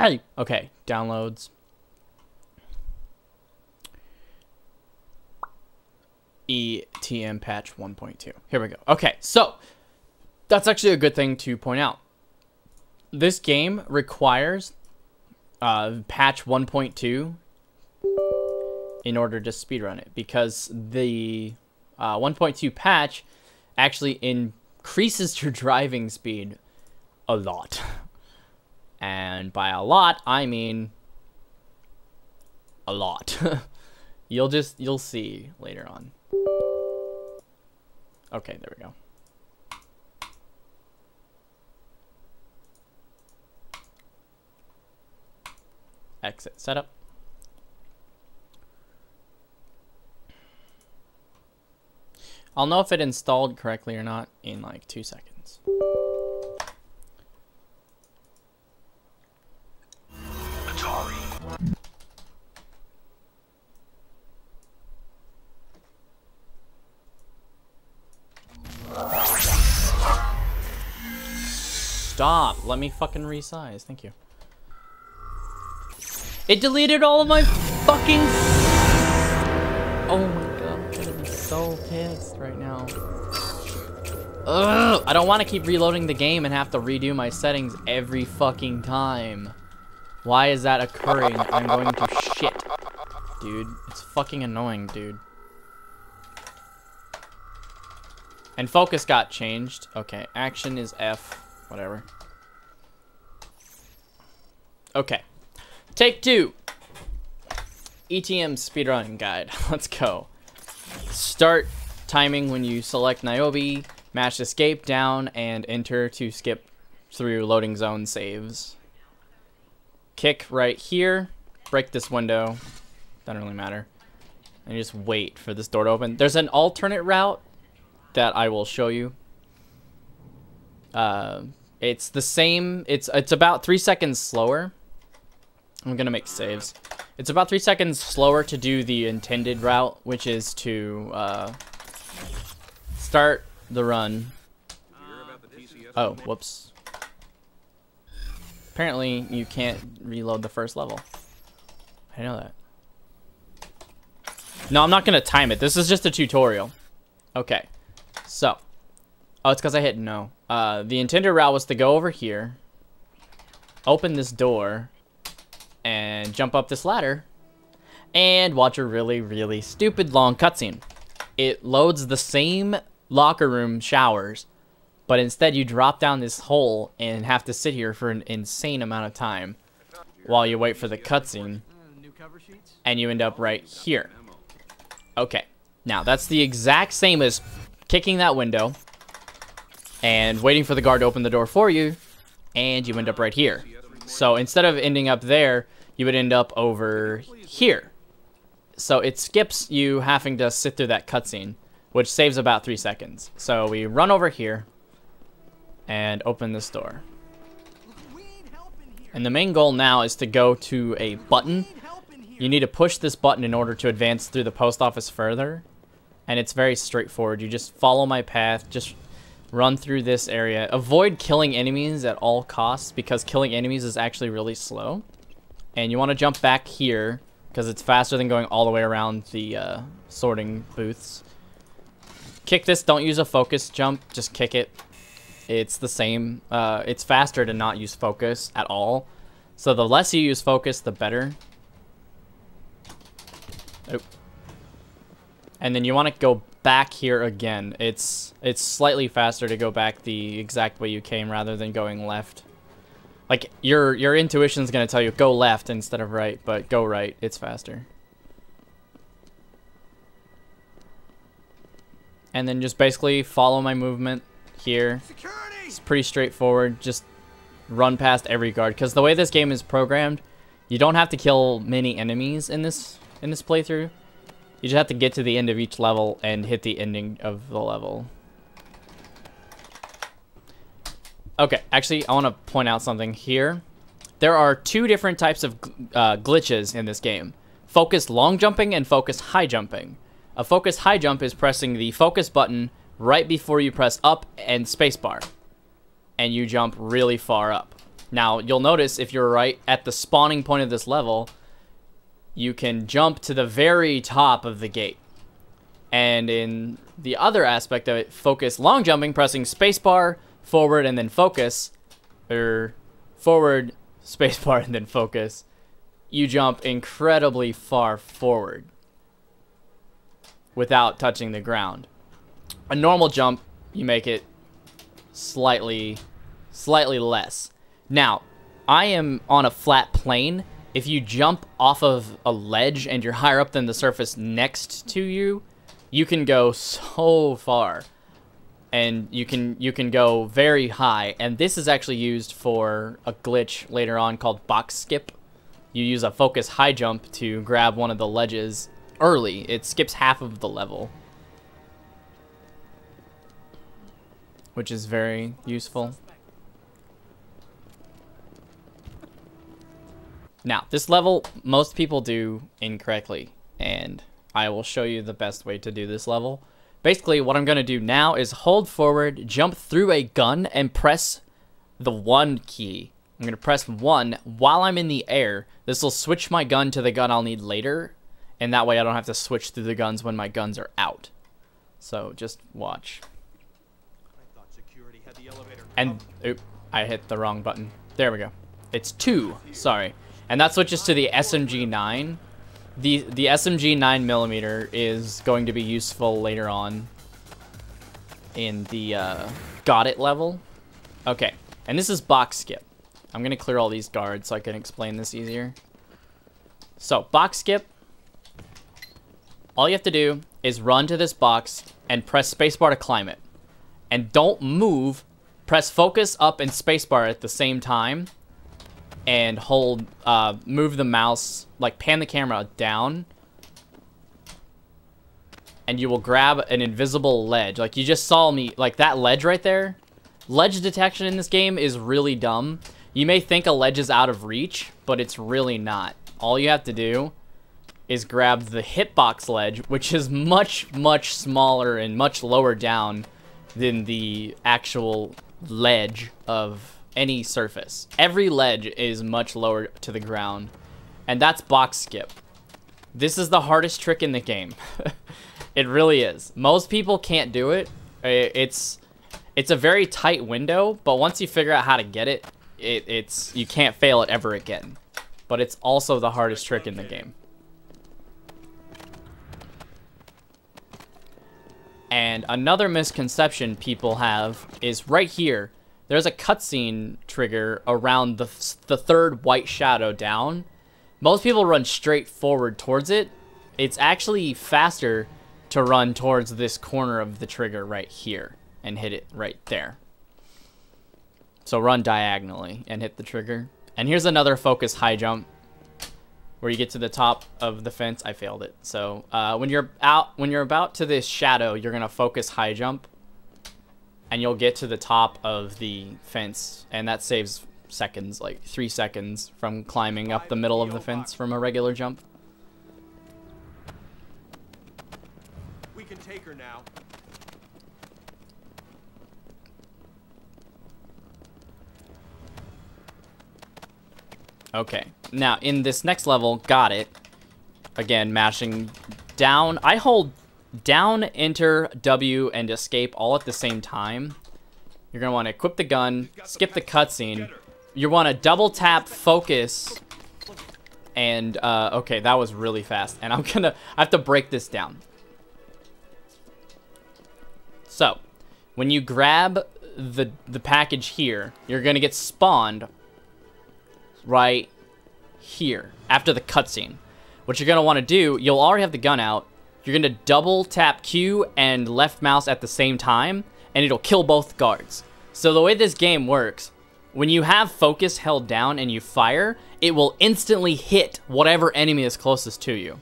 Hey. Okay, downloads. ETM patch 1.2. Here we go. Okay, so that's actually a good thing to point out. This game requires uh, patch 1.2 in order to speedrun it because the uh, 1.2 patch actually increases your driving speed a lot. And by a lot, I mean a lot. you'll just, you'll see later on. Okay, there we go. Exit setup. I'll know if it installed correctly or not in like two seconds. Stop. Let me fucking resize. Thank you. It deleted all of my fucking... Oh my god, I'm gonna be so pissed right now. Ugh, I don't want to keep reloading the game and have to redo my settings every fucking time. Why is that occurring? I'm going to shit. Dude, it's fucking annoying, dude. And focus got changed. Okay, action is F. Whatever. Okay. Take two. ETM speedrun guide. Let's go. Start timing when you select Niobe. Mash escape down and enter to skip through loading zone saves. Kick right here. Break this window. Doesn't really matter. And just wait for this door to open. There's an alternate route that I will show you. Uh, it's the same. It's it's about three seconds slower. I'm gonna make saves. It's about three seconds slower to do the intended route, which is to uh, start the run. Oh, whoops. Apparently, you can't reload the first level. I know that. No, I'm not gonna time it. This is just a tutorial. Okay. So. Oh, it's because I hit no. Uh, the intended route was to go over here. Open this door and jump up this ladder and watch a really, really stupid long cutscene. It loads the same locker room showers, but instead you drop down this hole and have to sit here for an insane amount of time while you wait for the cutscene, and you end up right here. Okay, now that's the exact same as kicking that window and waiting for the guard to open the door for you, and you end up right here. So instead of ending up there, you would end up over here. So it skips you having to sit through that cutscene, which saves about three seconds. So we run over here and open this door. And the main goal now is to go to a button. You need to push this button in order to advance through the post office further. And it's very straightforward. You just follow my path, just run through this area. Avoid killing enemies at all costs because killing enemies is actually really slow. And you want to jump back here because it's faster than going all the way around the uh, sorting booths. Kick this. Don't use a focus jump. Just kick it. It's the same. Uh, it's faster to not use focus at all. So the less you use focus, the better. And then you want to go back here again. It's it's slightly faster to go back the exact way you came rather than going left. Like your your intuition's gonna tell you go left instead of right, but go right. It's faster. And then just basically follow my movement here. Security! It's pretty straightforward. Just run past every guard because the way this game is programmed, you don't have to kill many enemies in this in this playthrough. You just have to get to the end of each level and hit the ending of the level. Okay, actually, I want to point out something here. There are two different types of uh, glitches in this game. Focus long jumping and focus high jumping. A focus high jump is pressing the focus button right before you press up and spacebar. And you jump really far up. Now, you'll notice if you're right at the spawning point of this level, you can jump to the very top of the gate. And in the other aspect of it, focus long jumping, pressing spacebar, forward, and then focus, or forward, spacebar, and then focus, you jump incredibly far forward without touching the ground. A normal jump, you make it slightly, slightly less. Now, I am on a flat plane. If you jump off of a ledge and you're higher up than the surface next to you, you can go so far. And you can you can go very high. And this is actually used for a glitch later on called box skip. You use a focus high jump to grab one of the ledges early. It skips half of the level. Which is very useful. Now, this level, most people do incorrectly, and I will show you the best way to do this level. Basically, what I'm going to do now is hold forward, jump through a gun, and press the 1 key. I'm going to press 1 while I'm in the air. This will switch my gun to the gun I'll need later, and that way I don't have to switch through the guns when my guns are out. So, just watch. And, oop, I hit the wrong button. There we go. It's 2, sorry. And that switches to the SMG-9. The, the SMG 9mm is going to be useful later on in the uh, Got It level. Okay, and this is box skip. I'm going to clear all these guards so I can explain this easier. So, box skip. All you have to do is run to this box and press spacebar to climb it. And don't move. Press focus up and spacebar at the same time and hold, uh, move the mouse, like pan the camera down, and you will grab an invisible ledge. Like you just saw me, like that ledge right there. Ledge detection in this game is really dumb. You may think a ledge is out of reach, but it's really not. All you have to do is grab the hitbox ledge, which is much, much smaller and much lower down than the actual ledge of any surface. Every ledge is much lower to the ground, and that's box skip. This is the hardest trick in the game. it really is. Most people can't do it. It's it's a very tight window, but once you figure out how to get it, it it's you can't fail it ever again. But it's also the hardest trick in the game. And another misconception people have is right here there's a cutscene trigger around the, the third white shadow down. Most people run straight forward towards it. It's actually faster to run towards this corner of the trigger right here and hit it right there. So run diagonally and hit the trigger. And here's another focus high jump where you get to the top of the fence. I failed it. So uh, when you're out, when you're about to this shadow, you're gonna focus high jump and you'll get to the top of the fence, and that saves seconds, like three seconds from climbing up the middle of the fence from a regular jump. We can take her now. Okay, now in this next level, got it. Again, mashing down. I hold down, enter, W, and escape all at the same time. You're going to want to equip the gun, skip the cutscene. You want to double tap focus. And, uh, okay, that was really fast. And I'm going to, I have to break this down. So, when you grab the, the package here, you're going to get spawned right here after the cutscene. What you're going to want to do, you'll already have the gun out. You're going to double tap Q and left mouse at the same time, and it'll kill both guards. So the way this game works, when you have focus held down and you fire, it will instantly hit whatever enemy is closest to you.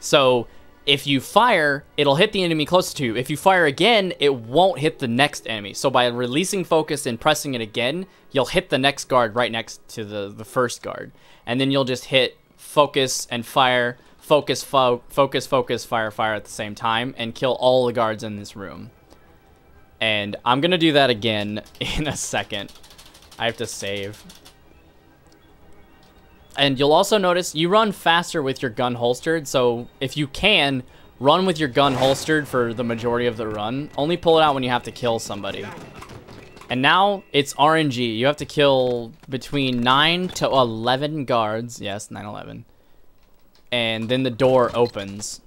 So if you fire, it'll hit the enemy closest to you. If you fire again, it won't hit the next enemy. So by releasing focus and pressing it again, you'll hit the next guard right next to the, the first guard. And then you'll just hit focus and fire focus, fo focus, focus, fire, fire at the same time and kill all the guards in this room. And I'm going to do that again in a second. I have to save. And you'll also notice you run faster with your gun holstered, so if you can, run with your gun holstered for the majority of the run. Only pull it out when you have to kill somebody. And now it's RNG. You have to kill between 9 to 11 guards. Yes, 9, 11. And then the door opens.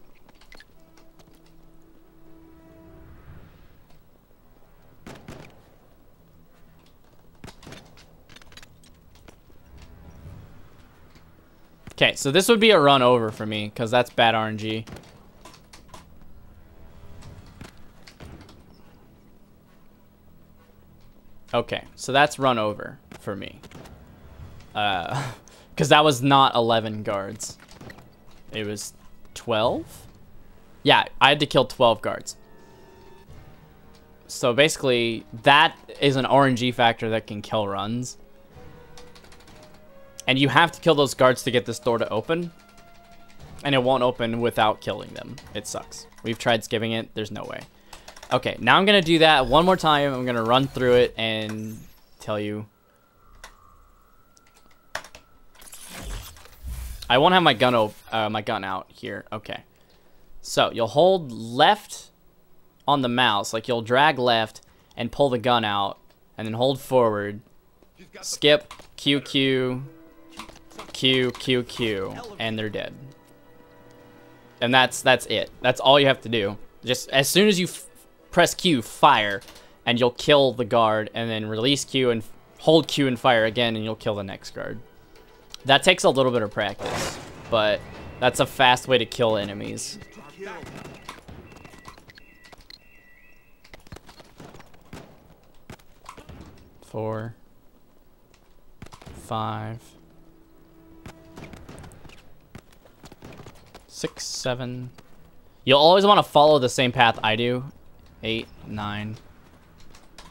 Okay, so this would be a run over for me, because that's bad RNG. Okay, so that's run over for me. Uh, because that was not 11 guards. It was 12? Yeah, I had to kill 12 guards. So basically, that is an RNG factor that can kill runs. And you have to kill those guards to get this door to open. And it won't open without killing them. It sucks. We've tried skipping it. There's no way. Okay, now I'm going to do that one more time. I'm going to run through it and tell you. I won't have my gun uh, my gun out here. Okay. So, you'll hold left on the mouse. Like, you'll drag left and pull the gun out. And then hold forward. Skip, Q, Q, Q, Q, Q. And they're dead. And that's that's it. That's all you have to do. Just as soon as you press Q, fire, and you'll kill the guard, and then release Q and hold Q and fire again, and you'll kill the next guard. That takes a little bit of practice, but that's a fast way to kill enemies. Four, five, six, seven. You'll always want to follow the same path I do eight, nine.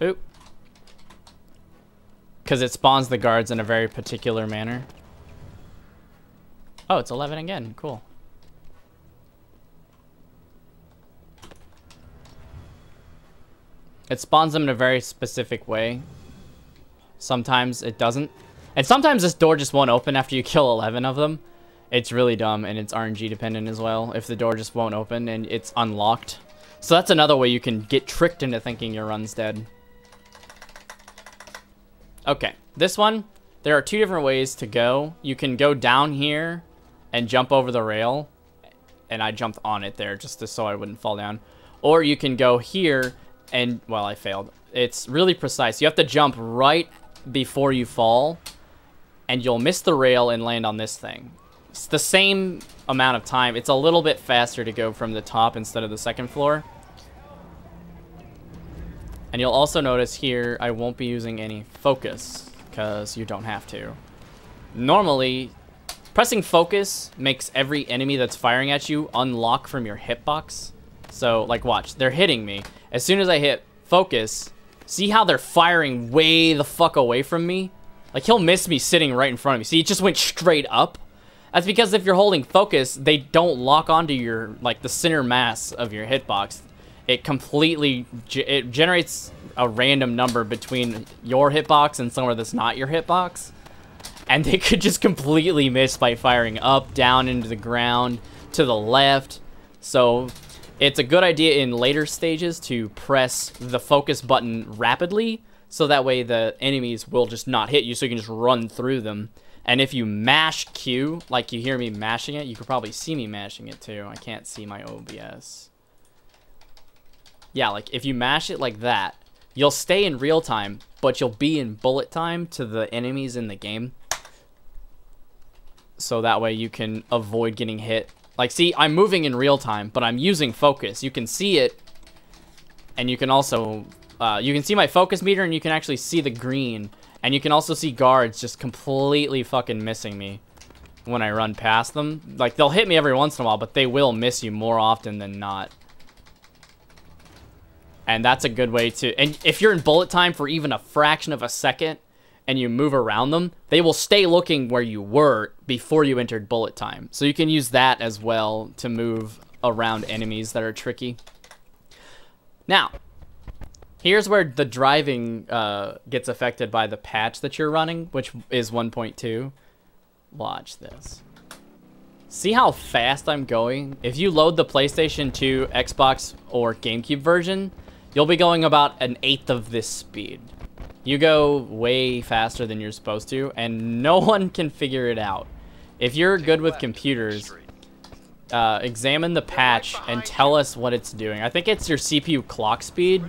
Oop. Because it spawns the guards in a very particular manner. Oh, it's 11 again. Cool. It spawns them in a very specific way. Sometimes it doesn't. And sometimes this door just won't open after you kill 11 of them. It's really dumb, and it's RNG dependent as well. If the door just won't open and it's unlocked. So that's another way you can get tricked into thinking your run's dead. Okay, this one, there are two different ways to go. You can go down here and jump over the rail. And I jumped on it there just to, so I wouldn't fall down. Or you can go here and, well, I failed. It's really precise. You have to jump right before you fall. And you'll miss the rail and land on this thing. It's the same amount of time. It's a little bit faster to go from the top instead of the second floor. And you'll also notice here, I won't be using any focus, because you don't have to. Normally, pressing focus makes every enemy that's firing at you unlock from your hitbox. So, like, watch. They're hitting me. As soon as I hit focus, see how they're firing way the fuck away from me? Like, he'll miss me sitting right in front of me. See, he just went straight up. That's because if you're holding focus, they don't lock onto your, like, the center mass of your hitbox. It completely, it generates a random number between your hitbox and somewhere that's not your hitbox. And they could just completely miss by firing up, down, into the ground, to the left. So it's a good idea in later stages to press the focus button rapidly so that way the enemies will just not hit you so you can just run through them. And if you mash Q, like you hear me mashing it, you could probably see me mashing it too. I can't see my OBS. Yeah, like if you mash it like that, you'll stay in real time, but you'll be in bullet time to the enemies in the game. So that way you can avoid getting hit. Like, see, I'm moving in real time, but I'm using focus. You can see it, and you can also, uh, you can see my focus meter, and you can actually see the green and you can also see guards just completely fucking missing me when I run past them. Like, they'll hit me every once in a while, but they will miss you more often than not. And that's a good way to... And if you're in bullet time for even a fraction of a second and you move around them, they will stay looking where you were before you entered bullet time. So you can use that as well to move around enemies that are tricky. Now, Here's where the driving uh, gets affected by the patch that you're running, which is 1.2. Watch this. See how fast I'm going? If you load the PlayStation 2, Xbox, or GameCube version, you'll be going about an eighth of this speed. You go way faster than you're supposed to, and no one can figure it out. If you're good with computers, uh, examine the patch and tell us what it's doing. I think it's your CPU clock speed.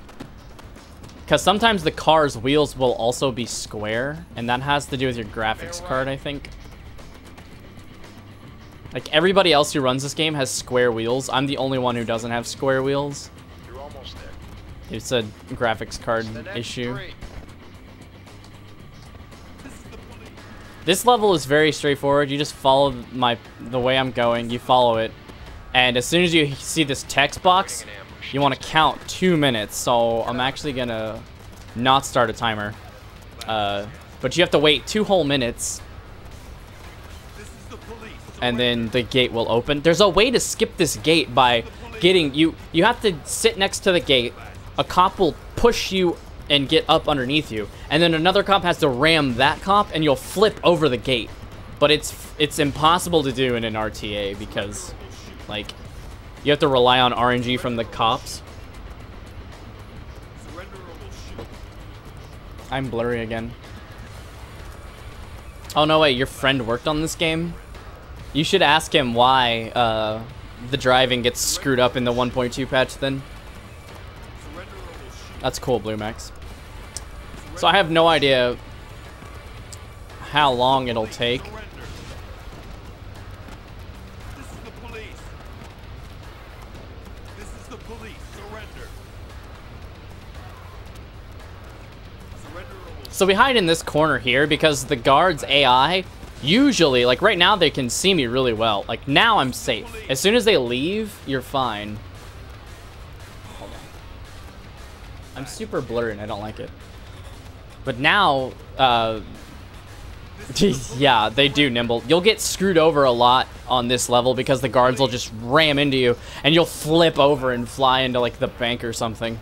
Because sometimes the car's wheels will also be square, and that has to do with your graphics card, I think. Like, everybody else who runs this game has square wheels. I'm the only one who doesn't have square wheels. You're almost there. It's a graphics card issue. This level is very straightforward. You just follow my the way I'm going. You follow it. And as soon as you see this text box, you want to count two minutes. So I'm actually going to not start a timer. Uh, but you have to wait two whole minutes. And then the gate will open. There's a way to skip this gate by getting you. You have to sit next to the gate. A cop will push you and get up underneath you. And then another cop has to ram that cop and you'll flip over the gate. But it's it's impossible to do in an RTA because like you have to rely on RNG from the cops. I'm blurry again. Oh no wait, your friend worked on this game? You should ask him why uh, the driving gets screwed up in the 1.2 patch then. That's cool, Blue Max. So I have no idea how long it'll take. So we hide in this corner here because the guard's AI, usually, like right now they can see me really well. Like now I'm safe. As soon as they leave, you're fine. Hold on. I'm super blurry and I don't like it. But now, uh, yeah, they do nimble. You'll get screwed over a lot on this level because the guards will just ram into you and you'll flip over and fly into like the bank or something.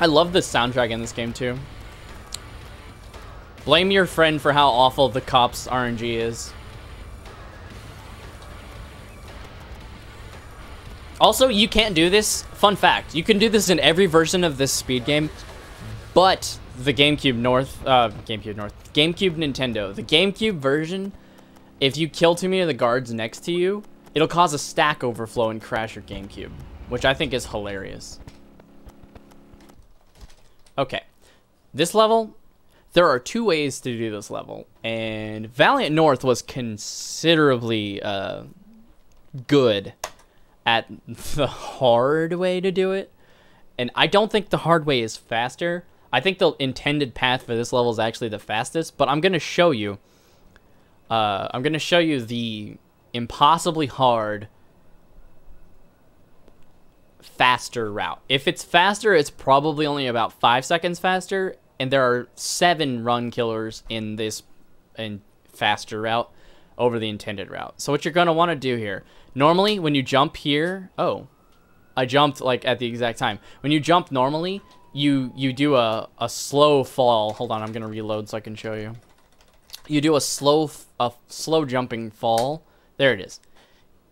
I love the soundtrack in this game too. Blame your friend for how awful the cops RNG is. Also, you can't do this. Fun fact, you can do this in every version of this speed game, but the GameCube North, uh, GameCube North, GameCube Nintendo. The GameCube version, if you kill too many of the guards next to you, it'll cause a stack overflow and crash your GameCube, which I think is hilarious. Okay, this level, there are two ways to do this level, and Valiant North was considerably uh, good at the hard way to do it. And I don't think the hard way is faster. I think the intended path for this level is actually the fastest, but I'm to show you. Uh, I'm going to show you the impossibly hard faster route. If it's faster, it's probably only about five seconds faster, and there are seven run killers in this and faster route over the intended route. So what you're going to want to do here, normally when you jump here, oh, I jumped like at the exact time. When you jump normally, you you do a, a slow fall. Hold on, I'm going to reload so I can show you. You do a slow a slow jumping fall. There it is.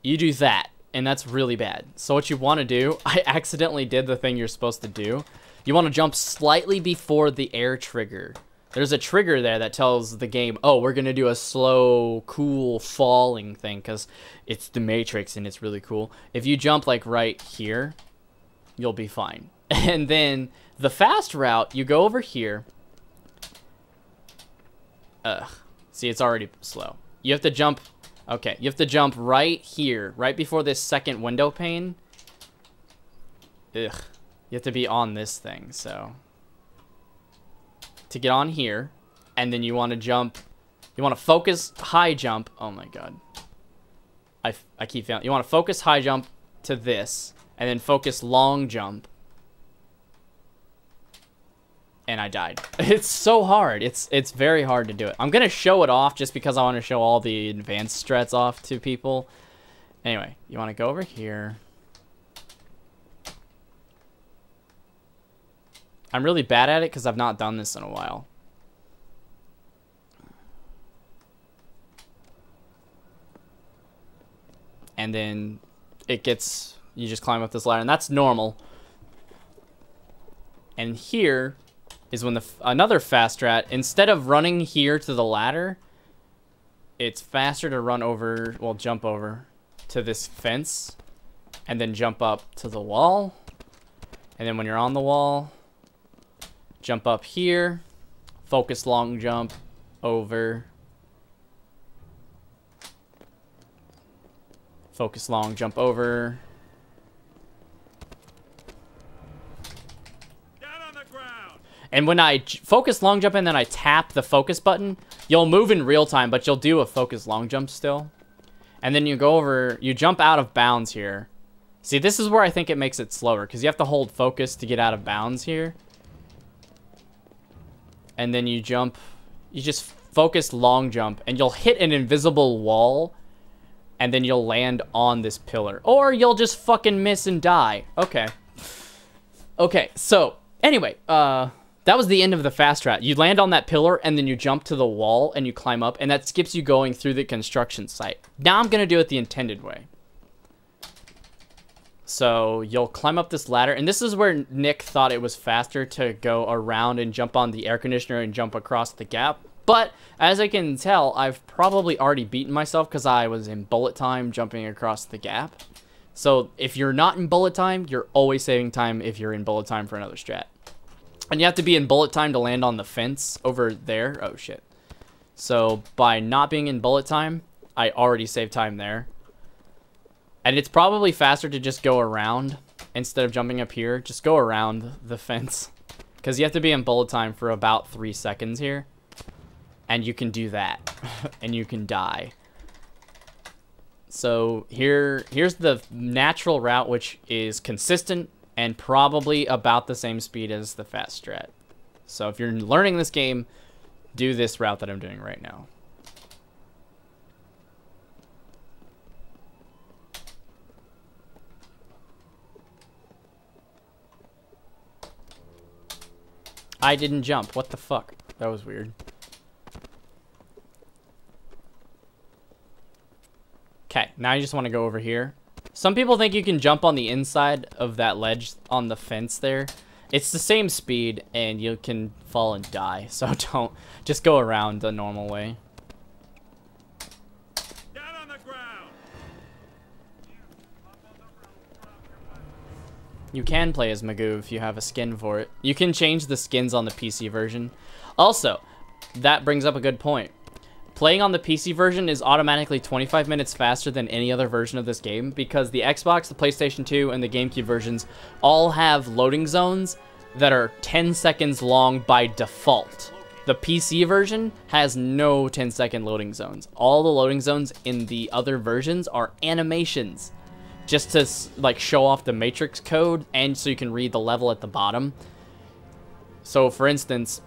You do that, and that's really bad. So what you want to do, I accidentally did the thing you're supposed to do. You want to jump slightly before the air trigger. There's a trigger there that tells the game, oh, we're going to do a slow, cool falling thing because it's the Matrix and it's really cool. If you jump like right here, you'll be fine. And then the fast route, you go over here. Ugh. See, it's already slow. You have to jump. Okay, you have to jump right here, right before this second window pane. Ugh. You have to be on this thing, so. To get on here, and then you want to jump. You want to focus high jump. Oh my god. I, I keep failing. You want to focus high jump to this, and then focus long jump. And I died. It's so hard. It's it's very hard to do it. I'm going to show it off just because I want to show all the advanced strats off to people. Anyway, you want to go over here. I'm really bad at it because I've not done this in a while. And then it gets, you just climb up this ladder, and that's normal. And here is when the another fast rat, instead of running here to the ladder, it's faster to run over, well, jump over to this fence and then jump up to the wall. And then when you're on the wall, jump up here, focus long jump over, focus long jump over, And when I focus long jump and then I tap the focus button, you'll move in real time, but you'll do a focus long jump still. And then you go over, you jump out of bounds here. See, this is where I think it makes it slower, because you have to hold focus to get out of bounds here. And then you jump, you just focus long jump, and you'll hit an invisible wall, and then you'll land on this pillar. Or you'll just fucking miss and die. Okay. Okay, so, anyway, uh that was the end of the fast strat. You land on that pillar and then you jump to the wall and you climb up and that skips you going through the construction site. Now I'm to do it the intended way. So you'll climb up this ladder and this is where Nick thought it was faster to go around and jump on the air conditioner and jump across the gap. But as I can tell, I've probably already beaten myself because I was in bullet time jumping across the gap. So if you're not in bullet time, you're always saving time if you're in bullet time for another strat. And you have to be in bullet time to land on the fence over there. Oh, shit. So, by not being in bullet time, I already saved time there. And it's probably faster to just go around instead of jumping up here. Just go around the fence. Because you have to be in bullet time for about three seconds here. And you can do that. and you can die. So here, here's the natural route, which is consistent and probably about the same speed as the fast strat. So if you're learning this game, do this route that I'm doing right now. I didn't jump. What the fuck? That was weird. Okay, now you just want to go over here. Some people think you can jump on the inside of that ledge on the fence there. It's the same speed, and you can fall and die. So don't, just go around the normal way. You can play as Magoo if you have a skin for it. You can change the skins on the PC version. Also, that brings up a good point. Playing on the PC version is automatically 25 minutes faster than any other version of this game because the Xbox, the PlayStation 2, and the GameCube versions all have loading zones that are 10 seconds long by default. The PC version has no 10 second loading zones. All the loading zones in the other versions are animations just to like show off the matrix code and so you can read the level at the bottom. So for instance,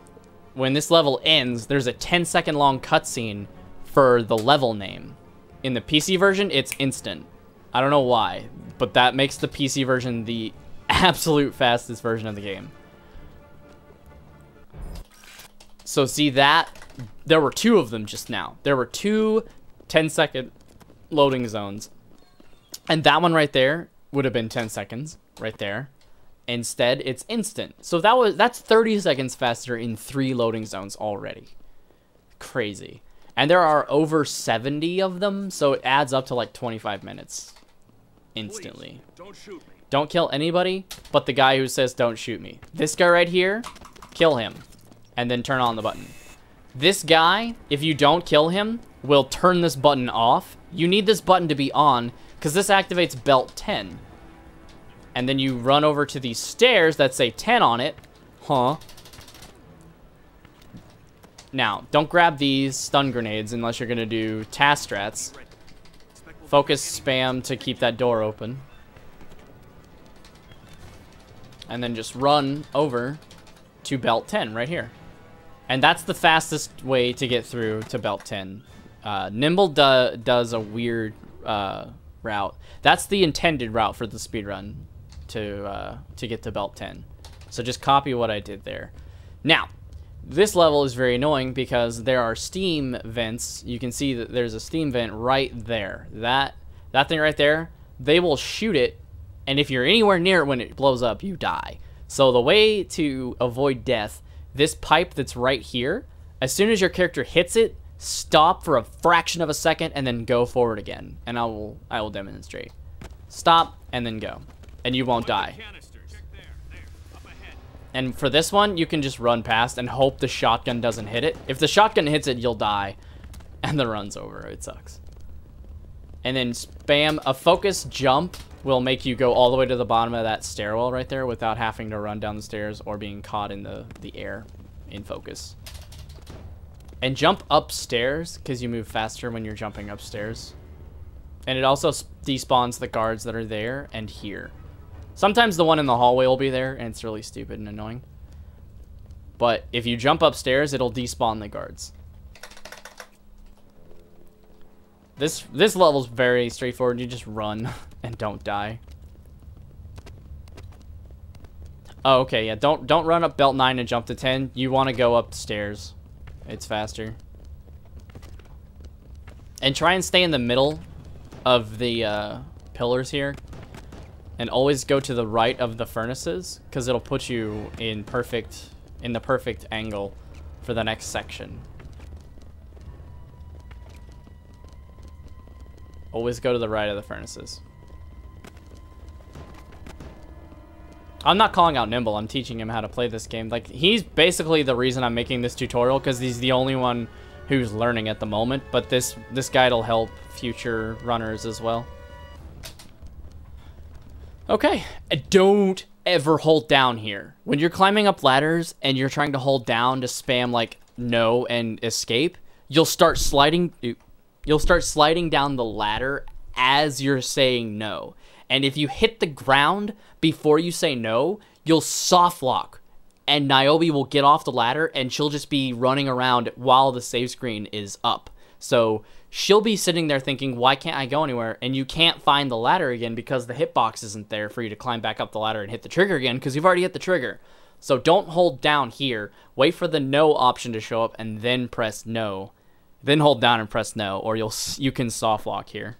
when this level ends, there's a 10 second long cutscene for the level name. In the PC version, it's instant. I don't know why, but that makes the PC version the absolute fastest version of the game. So see that? There were two of them just now. There were two 10 second loading zones. And that one right there would have been 10 seconds right there. Instead, it's instant. So that was that's 30 seconds faster in three loading zones already. Crazy. And there are over 70 of them, so it adds up to like 25 minutes instantly. Please, don't shoot me. Don't kill anybody but the guy who says don't shoot me. This guy right here, kill him and then turn on the button. This guy, if you don't kill him, will turn this button off. You need this button to be on because this activates belt 10 and then you run over to these stairs that say 10 on it. Huh. Now, don't grab these stun grenades unless you're going to do task strats. Focus spam to keep that door open. And then just run over to belt 10 right here. And that's the fastest way to get through to belt 10. Uh, Nimble do does a weird uh, route. That's the intended route for the speed run to uh, to get to belt 10. So just copy what I did there. Now, this level is very annoying because there are steam vents. You can see that there's a steam vent right there. That that thing right there, they will shoot it, and if you're anywhere near it when it blows up, you die. So the way to avoid death, this pipe that's right here, as soon as your character hits it, stop for a fraction of a second and then go forward again. And I will I will demonstrate. Stop and then go. And you won't die. And for this one, you can just run past and hope the shotgun doesn't hit it. If the shotgun hits it, you'll die. And the run's over. It sucks. And then spam a focus jump will make you go all the way to the bottom of that stairwell right there without having to run down the stairs or being caught in the, the air in focus. And jump upstairs because you move faster when you're jumping upstairs. And it also despawns the guards that are there and here. Sometimes the one in the hallway will be there, and it's really stupid and annoying. But if you jump upstairs, it'll despawn the guards. This this level's very straightforward. You just run and don't die. Oh, okay, yeah. Don't don't run up belt 9 and jump to 10. You want to go upstairs. It's faster. And try and stay in the middle of the uh, pillars here and always go to the right of the furnaces because it'll put you in perfect in the perfect angle for the next section. Always go to the right of the furnaces. I'm not calling out Nimble. I'm teaching him how to play this game. Like, he's basically the reason I'm making this tutorial because he's the only one who's learning at the moment. But this, this guide will help future runners as well. Okay, uh, don't ever hold down here. When you're climbing up ladders and you're trying to hold down to spam like no and escape, you'll start sliding you'll start sliding down the ladder as you're saying no. And if you hit the ground before you say no, you'll soft lock and Niobe will get off the ladder and she'll just be running around while the save screen is up. So she'll be sitting there thinking, why can't I go anywhere? And you can't find the ladder again because the hitbox isn't there for you to climb back up the ladder and hit the trigger again because you've already hit the trigger. So don't hold down here. Wait for the no option to show up and then press no. Then hold down and press no or you'll you can soft lock here.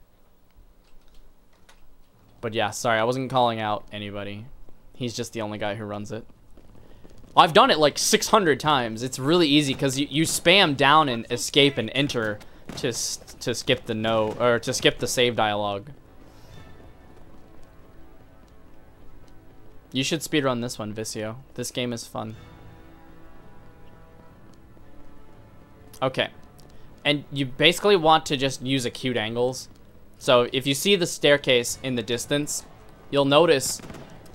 But yeah, sorry, I wasn't calling out anybody. He's just the only guy who runs it. I've done it like 600 times. It's really easy because you, you spam down and escape and enter to to skip the no or to skip the save dialogue. You should speedrun this one, Vicio. This game is fun. Okay. And you basically want to just use acute angles. So if you see the staircase in the distance, you'll notice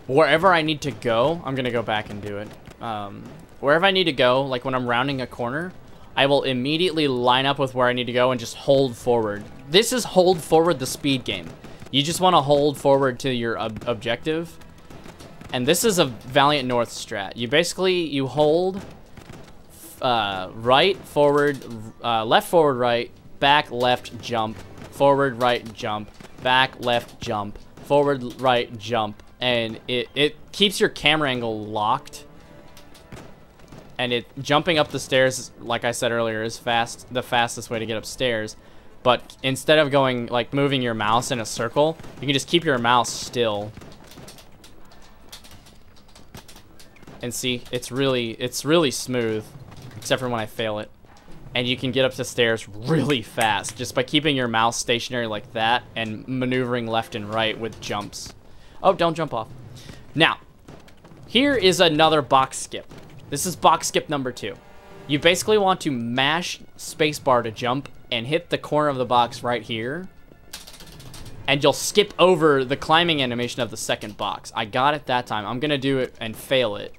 wherever I need to go, I'm going to go back and do it. Um, wherever I need to go, like when I'm rounding a corner, I will immediately line up with where I need to go and just hold forward. This is hold forward the speed game. You just want to hold forward to your ob objective. And this is a Valiant North strat. You basically, you hold uh, right, forward, uh, left, forward, right, back, left, jump, forward, right, jump, back, left, jump, forward, right, jump. And it, it keeps your camera angle locked and it jumping up the stairs, like I said earlier, is fast the fastest way to get upstairs. But instead of going like moving your mouse in a circle, you can just keep your mouse still. And see, it's really it's really smooth, except for when I fail it. And you can get up the stairs really fast just by keeping your mouse stationary like that and maneuvering left and right with jumps. Oh, don't jump off. Now, here is another box skip. This is box skip number two. You basically want to mash spacebar to jump and hit the corner of the box right here. And you'll skip over the climbing animation of the second box. I got it that time. I'm going to do it and fail it.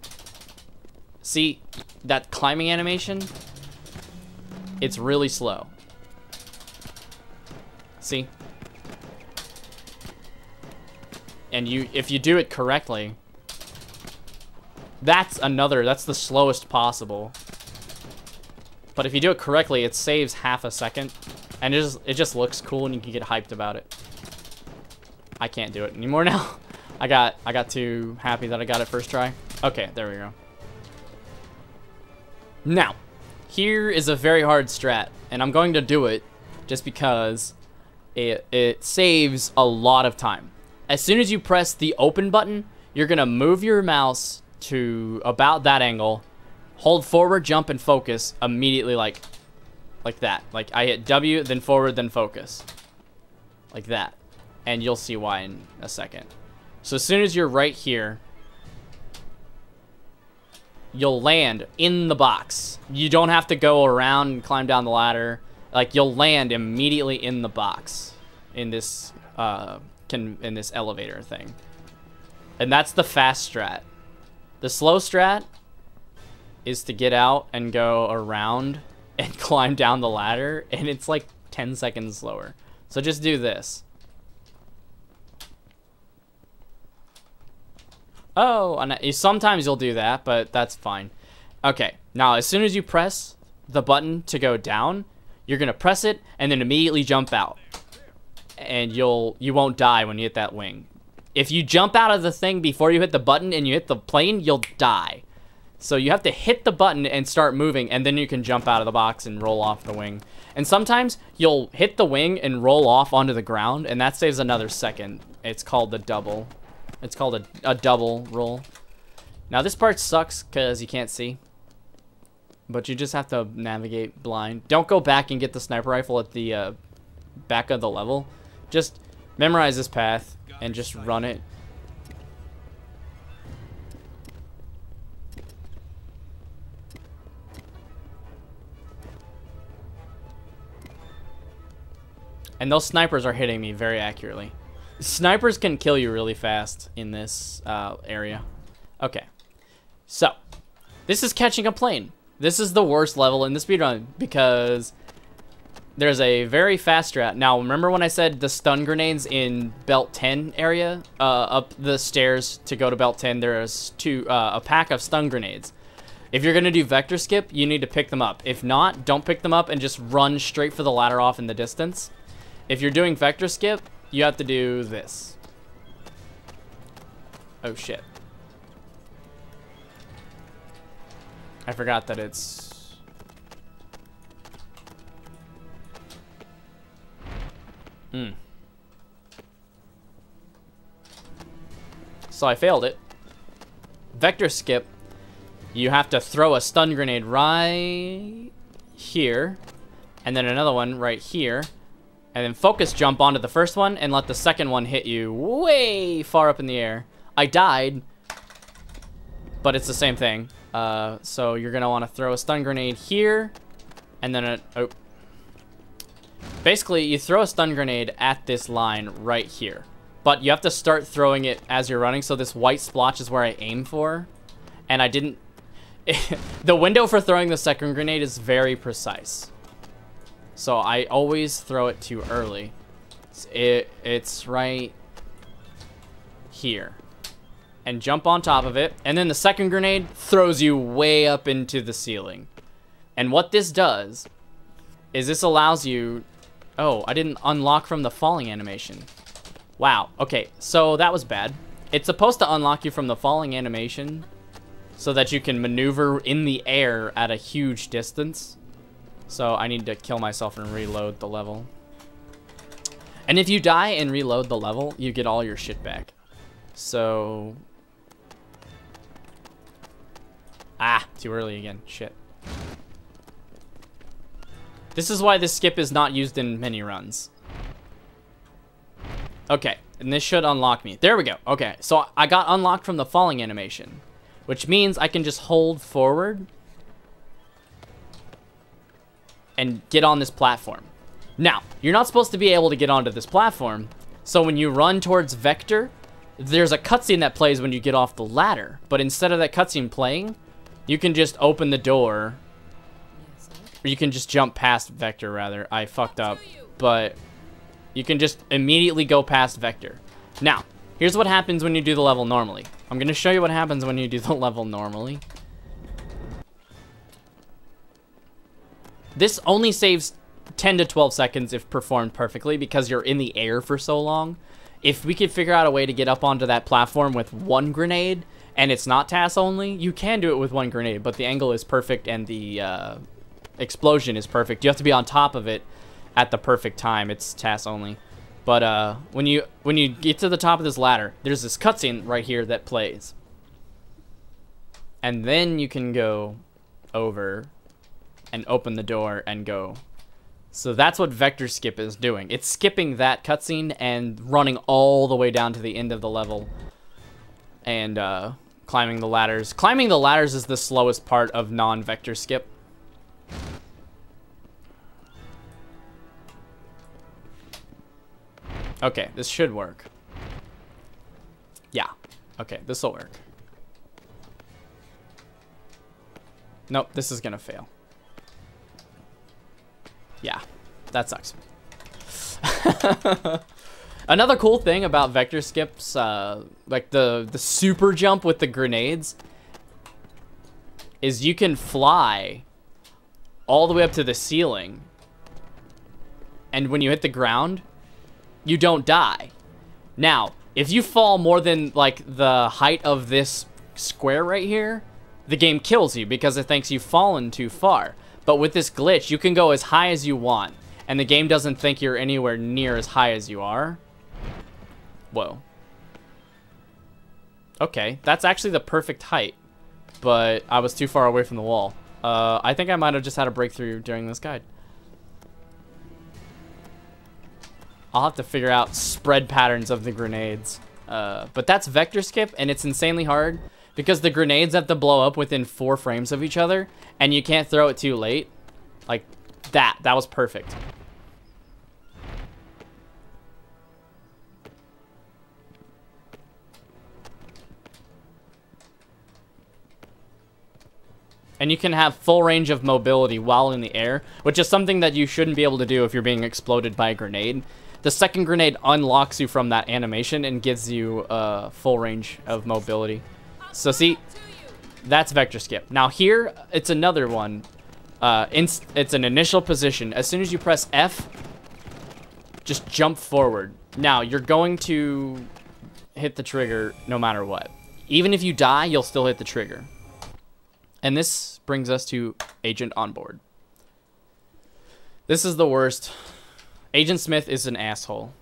See, that climbing animation? It's really slow. See? And you, if you do it correctly, that's another, that's the slowest possible. But if you do it correctly, it saves half a second. And it just, it just looks cool and you can get hyped about it. I can't do it anymore now. I got I got too happy that I got it first try. Okay, there we go. Now, here is a very hard strat, and I'm going to do it just because it, it saves a lot of time. As soon as you press the open button, you're going to move your mouse to about that angle, hold forward, jump, and focus immediately like, like that. Like I hit W, then forward, then focus. Like that. And you'll see why in a second. So as soon as you're right here, you'll land in the box. You don't have to go around and climb down the ladder. Like you'll land immediately in the box in this uh can in this elevator thing. And that's the fast strat. The slow strat is to get out and go around and climb down the ladder and it's like 10 seconds slower. So just do this. Oh, and sometimes you'll do that, but that's fine. Okay, now as soon as you press the button to go down, you're gonna press it and then immediately jump out. And you'll you won't die when you hit that wing. If you jump out of the thing before you hit the button and you hit the plane, you'll die. So you have to hit the button and start moving, and then you can jump out of the box and roll off the wing. And sometimes you'll hit the wing and roll off onto the ground, and that saves another second. It's called the double. It's called a, a double roll. Now this part sucks because you can't see. But you just have to navigate blind. Don't go back and get the sniper rifle at the uh, back of the level. Just memorize this path and just run it. And those snipers are hitting me very accurately. Snipers can kill you really fast in this uh, area. Okay. So, this is catching a plane. This is the worst level in the speedrun because there's a very fast strat. Now, remember when I said the stun grenades in Belt 10 area? Uh, up the stairs to go to Belt 10, there's two, uh, a pack of stun grenades. If you're going to do vector skip, you need to pick them up. If not, don't pick them up and just run straight for the ladder off in the distance. If you're doing vector skip, you have to do this. Oh shit. I forgot that it's... Hmm. So I failed it. Vector skip, you have to throw a stun grenade right here, and then another one right here, and then focus jump onto the first one and let the second one hit you way far up in the air. I died, but it's the same thing. Uh, so you're gonna want to throw a stun grenade here, and then a, oh. Basically, you throw a stun grenade at this line right here. But you have to start throwing it as you're running, so this white splotch is where I aim for. And I didn't... the window for throwing the second grenade is very precise. So I always throw it too early. It, it's right here. And jump on top of it. And then the second grenade throws you way up into the ceiling. And what this does is this allows you... Oh, I didn't unlock from the falling animation. Wow. Okay, so that was bad. It's supposed to unlock you from the falling animation so that you can maneuver in the air at a huge distance. So I need to kill myself and reload the level. And if you die and reload the level, you get all your shit back. So... Ah, too early again. Shit. This is why this skip is not used in many runs. Okay, and this should unlock me. There we go. Okay, so I got unlocked from the falling animation, which means I can just hold forward and get on this platform. Now, you're not supposed to be able to get onto this platform, so when you run towards Vector, there's a cutscene that plays when you get off the ladder, but instead of that cutscene playing, you can just open the door, or you can just jump past Vector, rather. I fucked up, but you can just immediately go past Vector. Now, here's what happens when you do the level normally. I'm going to show you what happens when you do the level normally. This only saves 10 to 12 seconds if performed perfectly because you're in the air for so long. if we could figure out a way to get up onto that platform with one grenade, and it's not TAS only, you can do it with one grenade, but the angle is perfect and the uh, explosion is perfect. You have to be on top of it at the perfect time. It's TAS only. But uh, when you when you get to the top of this ladder, there's this cutscene right here that plays. And then you can go over and open the door and go. So that's what vector skip is doing. It's skipping that cutscene and running all the way down to the end of the level and uh, climbing the ladders. Climbing the ladders is the slowest part of non-vector skip. Okay, this should work. Yeah. Okay, this will work. Nope, this is gonna fail. Yeah, that sucks. Another cool thing about vector skips, uh, like the, the super jump with the grenades, is you can fly all the way up to the ceiling. And when you hit the ground, you don't die. Now, if you fall more than like the height of this square right here, the game kills you because it thinks you've fallen too far. But with this glitch, you can go as high as you want, and the game doesn't think you're anywhere near as high as you are. Whoa. Okay, that's actually the perfect height, but I was too far away from the wall. Uh, I think I might have just had a breakthrough during this guide. I'll have to figure out spread patterns of the grenades. Uh, but that's vector skip, and it's insanely hard because the grenades have to blow up within four frames of each other, and you can't throw it too late. Like, that. That was perfect. And you can have full range of mobility while in the air, which is something that you shouldn't be able to do if you're being exploded by a grenade. The second grenade unlocks you from that animation and gives you uh, full range of mobility. So see, that's vector skip. Now here, it's another one. Uh, it's an initial position. As soon as you press F, just jump forward. Now, you're going to hit the trigger no matter what. Even if you die, you'll still hit the trigger. And this brings us to Agent Onboard. This is the worst. Agent Smith is an asshole.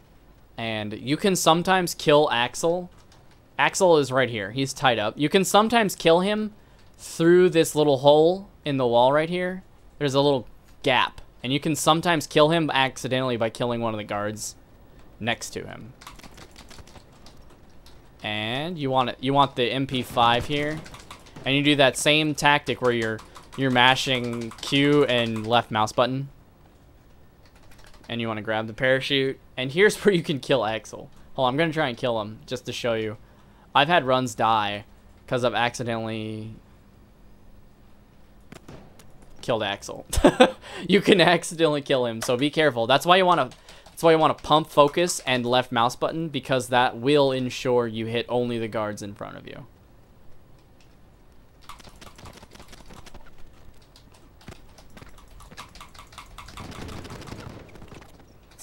And you can sometimes kill Axel Axel is right here. He's tied up. You can sometimes kill him through this little hole in the wall right here. There's a little gap. And you can sometimes kill him accidentally by killing one of the guards next to him. And you want it, you want the MP5 here. And you do that same tactic where you're you're mashing Q and left mouse button. And you want to grab the parachute. And here's where you can kill Axel. Hold on, I'm going to try and kill him just to show you. I've had runs die because I've accidentally killed Axel. you can accidentally kill him, so be careful. That's why you want to that's why you want to pump focus and left mouse button because that will ensure you hit only the guards in front of you.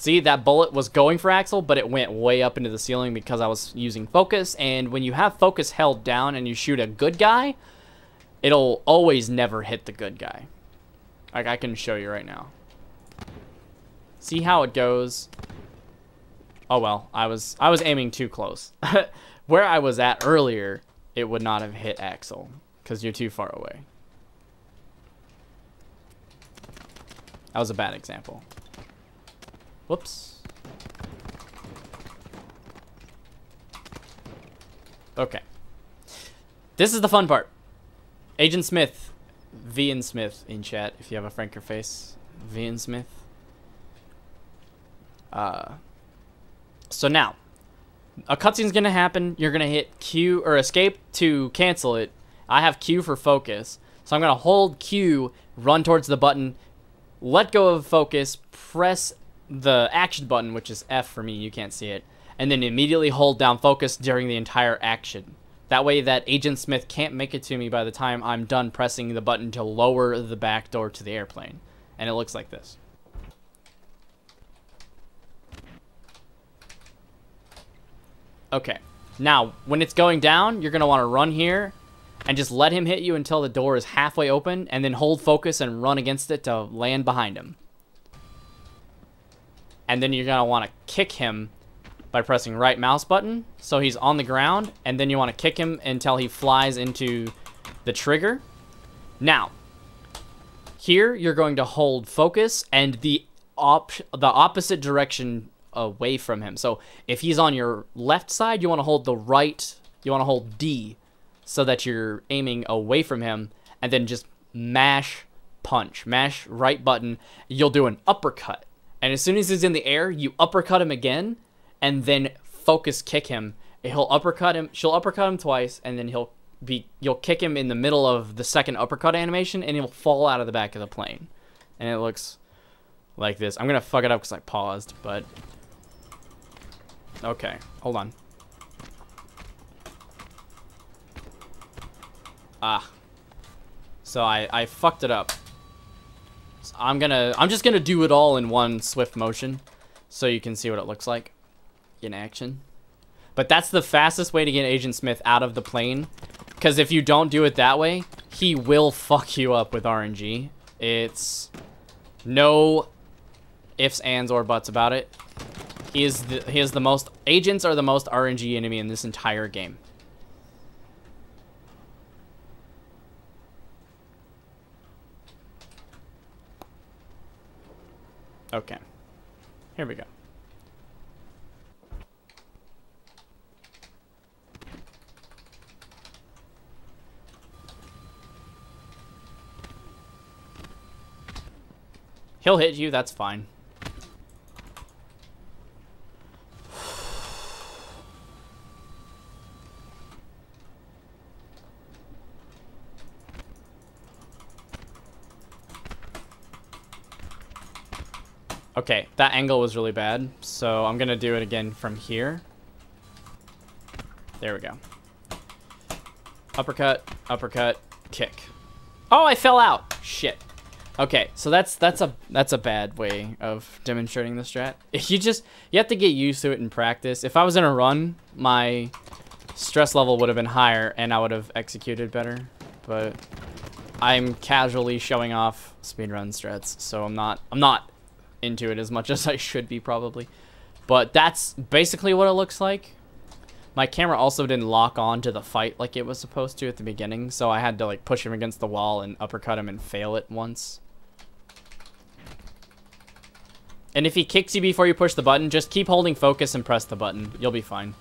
See, that bullet was going for Axel, but it went way up into the ceiling because I was using focus. And when you have focus held down and you shoot a good guy, it'll always never hit the good guy. Like, I can show you right now. See how it goes? Oh, well, I was, I was aiming too close. Where I was at earlier, it would not have hit Axel because you're too far away. That was a bad example. Whoops. Okay. This is the fun part. Agent Smith. Vian Smith in chat if you have a franker face. Vian Smith. Uh, so now, a cutscene's gonna happen. You're gonna hit Q or escape to cancel it. I have Q for focus. So I'm gonna hold Q, run towards the button, let go of focus, press the action button, which is F for me, you can't see it, and then immediately hold down focus during the entire action. That way that Agent Smith can't make it to me by the time I'm done pressing the button to lower the back door to the airplane. And it looks like this. Okay. Now, when it's going down, you're going to want to run here and just let him hit you until the door is halfway open and then hold focus and run against it to land behind him. And then you're going to want to kick him by pressing right mouse button so he's on the ground and then you want to kick him until he flies into the trigger. Now, here you're going to hold focus and the op the opposite direction away from him. So if he's on your left side, you want to hold the right, you want to hold D so that you're aiming away from him and then just mash punch, mash right button. You'll do an uppercut. And as soon as he's in the air, you uppercut him again and then focus kick him. He'll uppercut him, she'll uppercut him twice and then he'll be you'll kick him in the middle of the second uppercut animation and he'll fall out of the back of the plane. And it looks like this. I'm going to fuck it up cuz I paused, but Okay, hold on. Ah. So I, I fucked it up. I'm gonna, I'm just gonna do it all in one swift motion so you can see what it looks like in action. But that's the fastest way to get Agent Smith out of the plane. Because if you don't do it that way, he will fuck you up with RNG. It's no ifs, ands, or buts about it. He is the, he is the most agents are the most RNG enemy in this entire game. Okay. Here we go. He'll hit you, that's fine. Okay, that angle was really bad, so I'm gonna do it again from here. There we go. Uppercut, uppercut, kick. Oh, I fell out. Shit. Okay, so that's that's a that's a bad way of demonstrating the strat. You just you have to get used to it in practice. If I was in a run, my stress level would have been higher and I would have executed better. But I'm casually showing off speedrun strats, so I'm not I'm not into it as much as I should be probably. But that's basically what it looks like. My camera also didn't lock on to the fight like it was supposed to at the beginning, so I had to like push him against the wall and uppercut him and fail it once. And if he kicks you before you push the button, just keep holding focus and press the button. You'll be fine.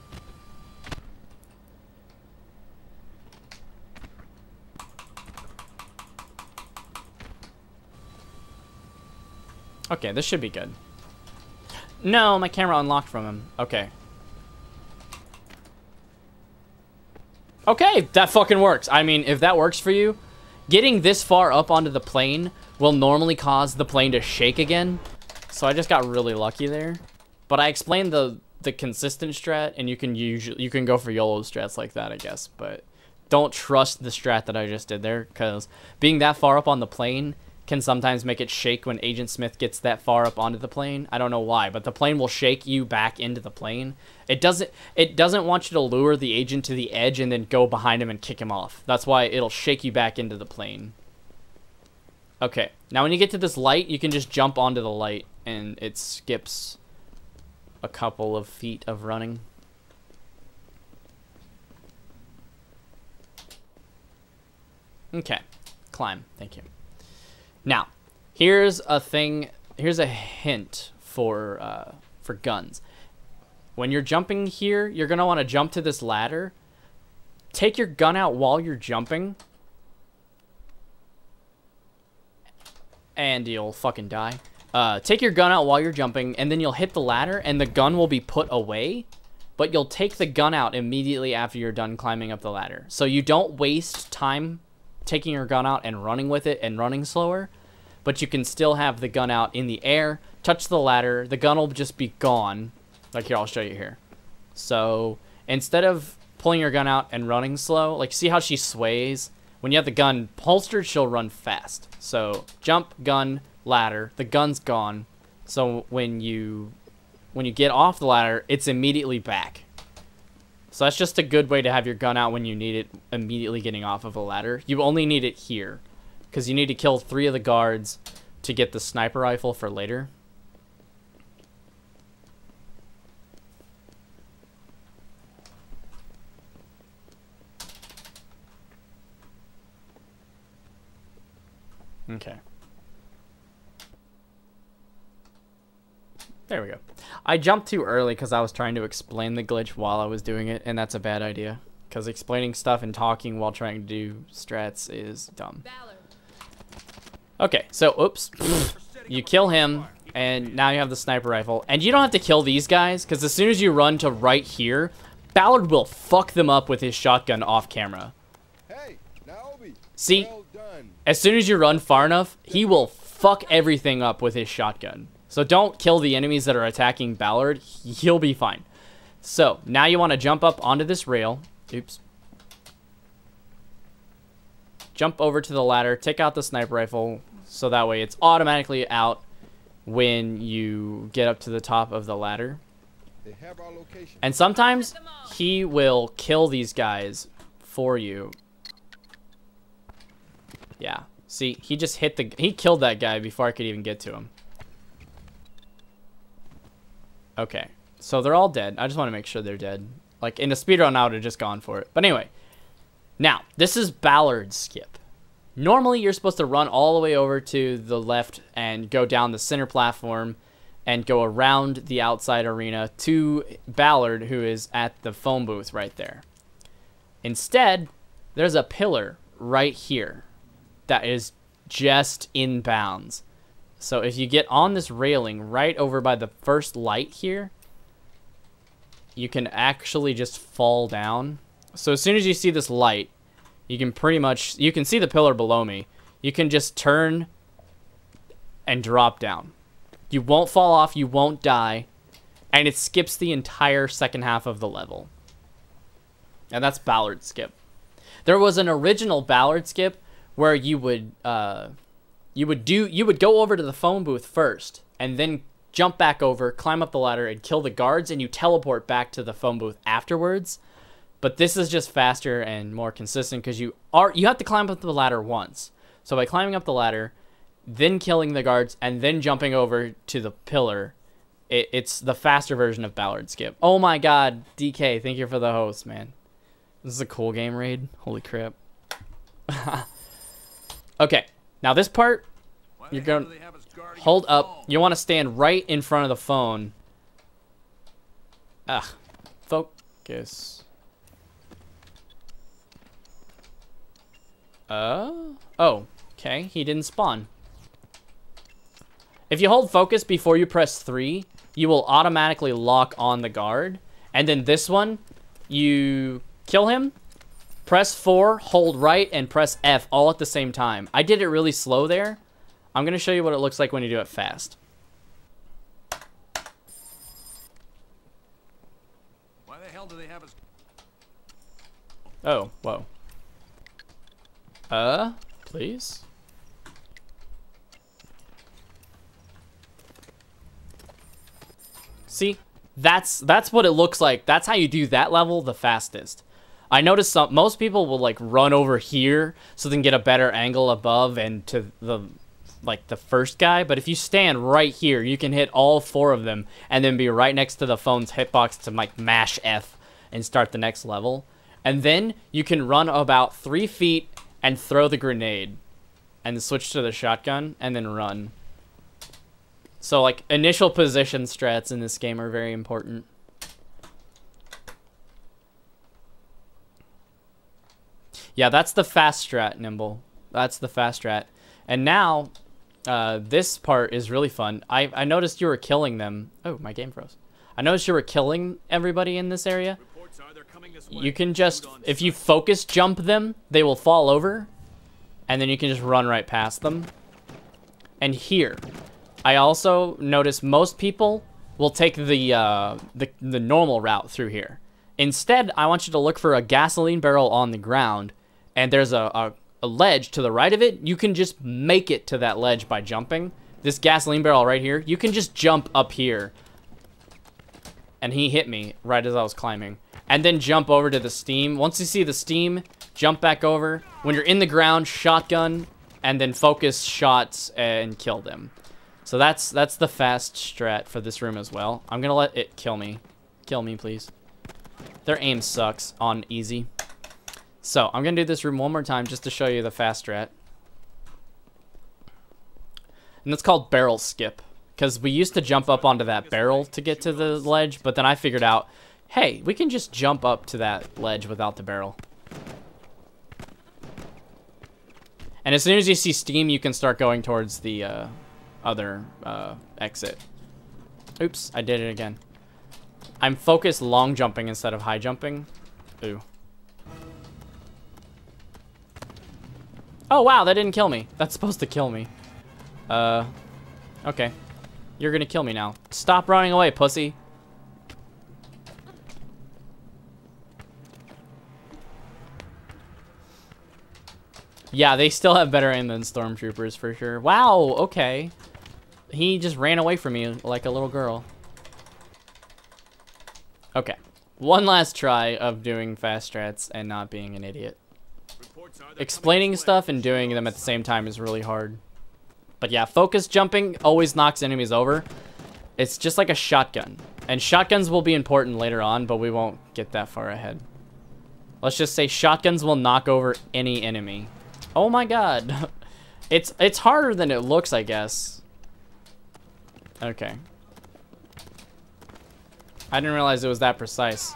Okay, this should be good. No, my camera unlocked from him. Okay. Okay, that fucking works. I mean, if that works for you, getting this far up onto the plane will normally cause the plane to shake again. So I just got really lucky there. But I explained the the consistent strat, and you can usually you can go for YOLO strats like that, I guess. But don't trust the strat that I just did there, because being that far up on the plane can sometimes make it shake when Agent Smith gets that far up onto the plane. I don't know why, but the plane will shake you back into the plane. It doesn't it doesn't want you to lure the agent to the edge and then go behind him and kick him off. That's why it'll shake you back into the plane. Okay. Now when you get to this light, you can just jump onto the light and it skips a couple of feet of running. Okay. Climb. Thank you. Now, here's a thing. Here's a hint for uh, for guns. When you're jumping here, you're gonna want to jump to this ladder. Take your gun out while you're jumping. And you'll fucking die. Uh, take your gun out while you're jumping, and then you'll hit the ladder, and the gun will be put away. But you'll take the gun out immediately after you're done climbing up the ladder. So you don't waste time taking your gun out and running with it and running slower, but you can still have the gun out in the air, touch the ladder, the gun will just be gone. Like here, I'll show you here. So instead of pulling your gun out and running slow, like see how she sways? When you have the gun holstered, she'll run fast. So jump, gun, ladder, the gun's gone. So when you when you get off the ladder, it's immediately back. So that's just a good way to have your gun out when you need it immediately getting off of a ladder. You only need it here because you need to kill three of the guards to get the sniper rifle for later. Hmm. Okay. There we go. I jumped too early because I was trying to explain the glitch while I was doing it, and that's a bad idea. Because explaining stuff and talking while trying to do strats is dumb. Okay, so, oops. you kill him, and now you have the sniper rifle. And you don't have to kill these guys, because as soon as you run to right here, Ballard will fuck them up with his shotgun off camera. Hey, Naomi, See, well as soon as you run far enough, he will fuck everything up with his shotgun. So don't kill the enemies that are attacking Ballard. He'll be fine. So now you want to jump up onto this rail. Oops. Jump over to the ladder. Take out the sniper rifle. So that way it's automatically out when you get up to the top of the ladder. They have our location. And sometimes he will kill these guys for you. Yeah. See, he just hit the... He killed that guy before I could even get to him. Okay. So they're all dead. I just want to make sure they're dead. Like, in the speedrun, I would have just gone for it. But anyway. Now, this is Ballard's skip. Normally, you're supposed to run all the way over to the left and go down the center platform and go around the outside arena to Ballard, who is at the phone booth right there. Instead, there's a pillar right here that is just in bounds. So if you get on this railing right over by the first light here, you can actually just fall down. So as soon as you see this light, you can pretty much, you can see the pillar below me. You can just turn and drop down. You won't fall off, you won't die, and it skips the entire second half of the level. And that's Ballard skip. There was an original Ballard skip where you would uh, you would do you would go over to the phone booth first and then jump back over, climb up the ladder and kill the guards and you teleport back to the phone booth afterwards. But this is just faster and more consistent because you are you have to climb up the ladder once. So by climbing up the ladder, then killing the guards and then jumping over to the pillar, it, it's the faster version of Ballard skip. Oh my god, DK, thank you for the host, man. This is a cool game raid. Holy crap. okay, now this part, you're going to hold up. You want to stand right in front of the phone. Ah, focus. Uh, oh, okay. He didn't spawn. If you hold focus before you press 3, you will automatically lock on the guard. And then this one, you kill him, press 4, hold right, and press F all at the same time. I did it really slow there. I'm going to show you what it looks like when you do it fast. Why the hell do they have us? Oh, whoa. Uh, please? See? That's that's what it looks like. That's how you do that level the fastest. I noticed some most people will like run over here so they can get a better angle above and to the like the first guy, but if you stand right here, you can hit all four of them and then be right next to the phone's hitbox to like mash F and start the next level. And then you can run about three feet and throw the grenade and switch to the shotgun and then run. So like initial position strats in this game are very important. Yeah, that's the fast strat, Nimble. That's the fast strat. And now, uh, this part is really fun. I, I noticed you were killing them. Oh, my game froze. I noticed you were killing everybody in this area. Reports are they're coming this way. You can just, if you focus jump them, they will fall over. And then you can just run right past them. And here, I also notice most people will take the, uh, the, the normal route through here. Instead, I want you to look for a gasoline barrel on the ground. And there's a, a, a ledge to the right of it. You can just make it to that ledge by jumping. This gasoline barrel right here, you can just jump up here. And he hit me right as I was climbing. and then jump over to the steam. Once you see the steam, jump back over. When you're in the ground, shotgun, and then focus shots and kill them. So that's that's the fast strat for this room as well. I'm gonna let it kill me. Kill me, please. Their aim sucks on easy. So I'm gonna do this room one more time just to show you the fast strat. And it's called barrel skip. Because we used to jump up onto that barrel to get to the ledge, but then I figured out, hey, we can just jump up to that ledge without the barrel. And as soon as you see steam, you can start going towards the uh, other uh, exit. Oops, I did it again. I'm focused long jumping instead of high jumping. Ooh. Oh, wow, that didn't kill me. That's supposed to kill me. Uh, okay. You're gonna kill me now. Stop running away, pussy. Yeah, they still have better aim than stormtroopers for sure. Wow, okay. He just ran away from me like a little girl. Okay. One last try of doing fast strats and not being an idiot. Reports are they're coming Explaining stuff and doing them at the same time is really hard. But yeah, focus jumping always knocks enemies over. It's just like a shotgun. And shotguns will be important later on, but we won't get that far ahead. Let's just say shotguns will knock over any enemy. Oh my god. It's it's harder than it looks, I guess. Okay. I didn't realize it was that precise.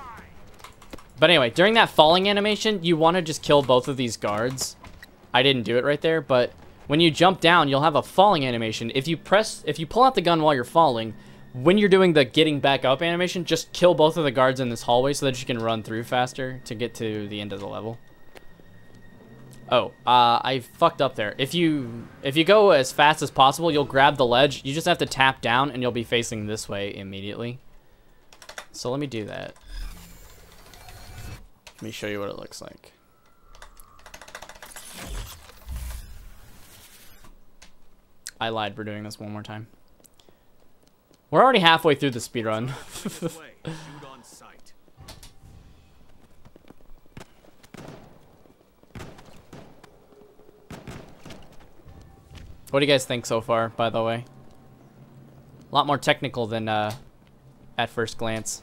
But anyway, during that falling animation, you want to just kill both of these guards. I didn't do it right there, but when you jump down, you'll have a falling animation. If you press, if you pull out the gun while you're falling, when you're doing the getting back up animation, just kill both of the guards in this hallway so that you can run through faster to get to the end of the level. Oh, uh, I fucked up there. If you if you go as fast as possible, you'll grab the ledge. You just have to tap down and you'll be facing this way immediately. So let me do that. Let me show you what it looks like. I lied, we're doing this one more time. We're already halfway through the speedrun. This way. Shoot on sight. what do you guys think so far, by the way? A lot more technical than uh, at first glance.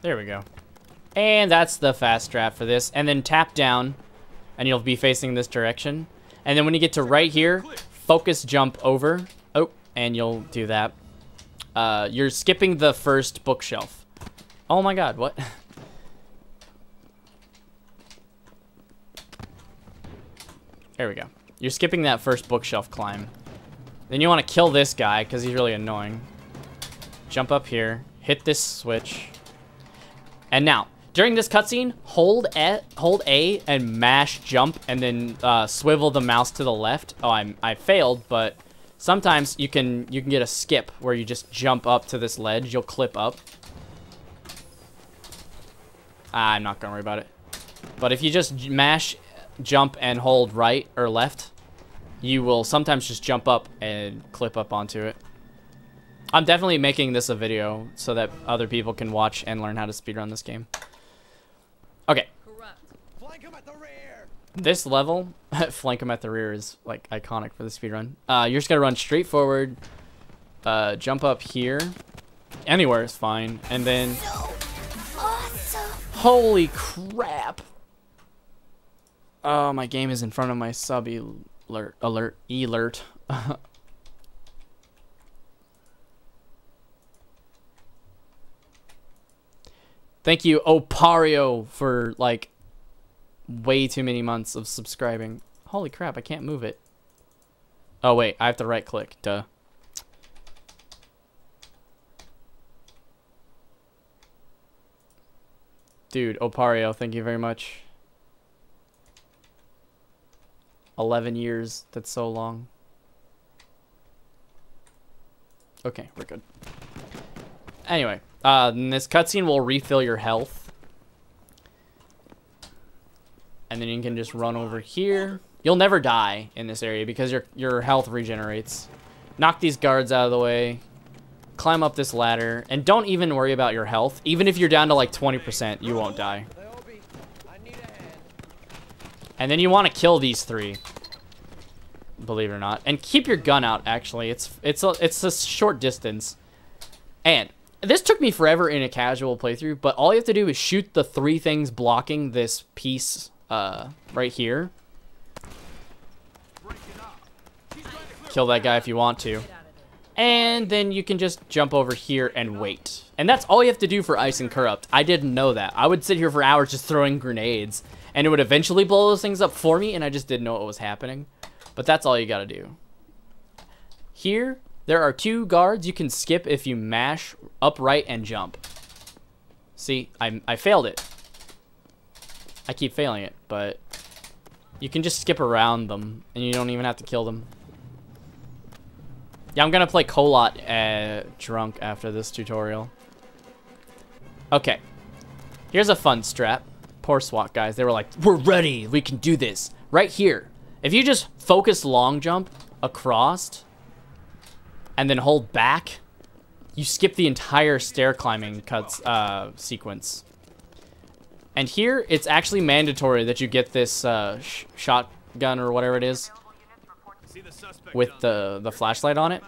There we go. And that's the fast strat for this. And then tap down, and you'll be facing this direction. And then when you get to right here, focus jump over. Oh, and you'll do that. Uh, you're skipping the first bookshelf. Oh my god, what? There we go. You're skipping that first bookshelf climb. Then you want to kill this guy, because he's really annoying. Jump up here, hit this switch. And now, during this cutscene, hold A, hold A and mash jump, and then uh, swivel the mouse to the left. Oh, I I failed, but sometimes you can you can get a skip where you just jump up to this ledge. You'll clip up. Ah, I'm not gonna worry about it. But if you just mash, jump, and hold right or left, you will sometimes just jump up and clip up onto it. I'm definitely making this a video so that other people can watch and learn how to speedrun this game. Okay, Flank him at the rear! this level, flank him at the rear is like iconic for the speedrun. Uh, you're just gonna run straight forward, uh, jump up here, anywhere is fine, and then, holy crap! Oh, my game is in front of my sub alert, alert, alert. Thank you, Opario, for like way too many months of subscribing. Holy crap, I can't move it. Oh wait, I have to right click, duh. Dude, Opario, thank you very much. 11 years, that's so long. Okay, we're good. Anyway, uh, this cutscene will refill your health. And then you can just run over here. You'll never die in this area because your your health regenerates. knock these guards out of the way, climb up this ladder, and don't even worry about your health. Even if you're down to like 20%, you won't die. And then you want to kill these three. Believe it or not. And keep your gun out, actually. It's it's a, it's a short distance. And this took me forever in a casual playthrough, but all you have to do is shoot the three things blocking this piece uh, right here. Kill that guy if you want to. And then you can just jump over here and wait. And that's all you have to do for Ice and Corrupt. I didn't know that. I would sit here for hours just throwing grenades. And it would eventually blow those things up for me, and I just didn't know what was happening. But that's all you gotta do. Here, there are two guards you can skip if you mash upright and jump. See, I, I failed it. I keep failing it, but you can just skip around them, and you don't even have to kill them. Yeah, I'm gonna play Colot uh, drunk after this tutorial. Okay. Here's a fun strap. Poor SWAT guys. They were like, we're ready. We can do this. Right here. If you just focus long jump across and then hold back, you skip the entire stair climbing cuts uh, sequence. And here, it's actually mandatory that you get this uh, sh shotgun or whatever it is with the, the flashlight on it.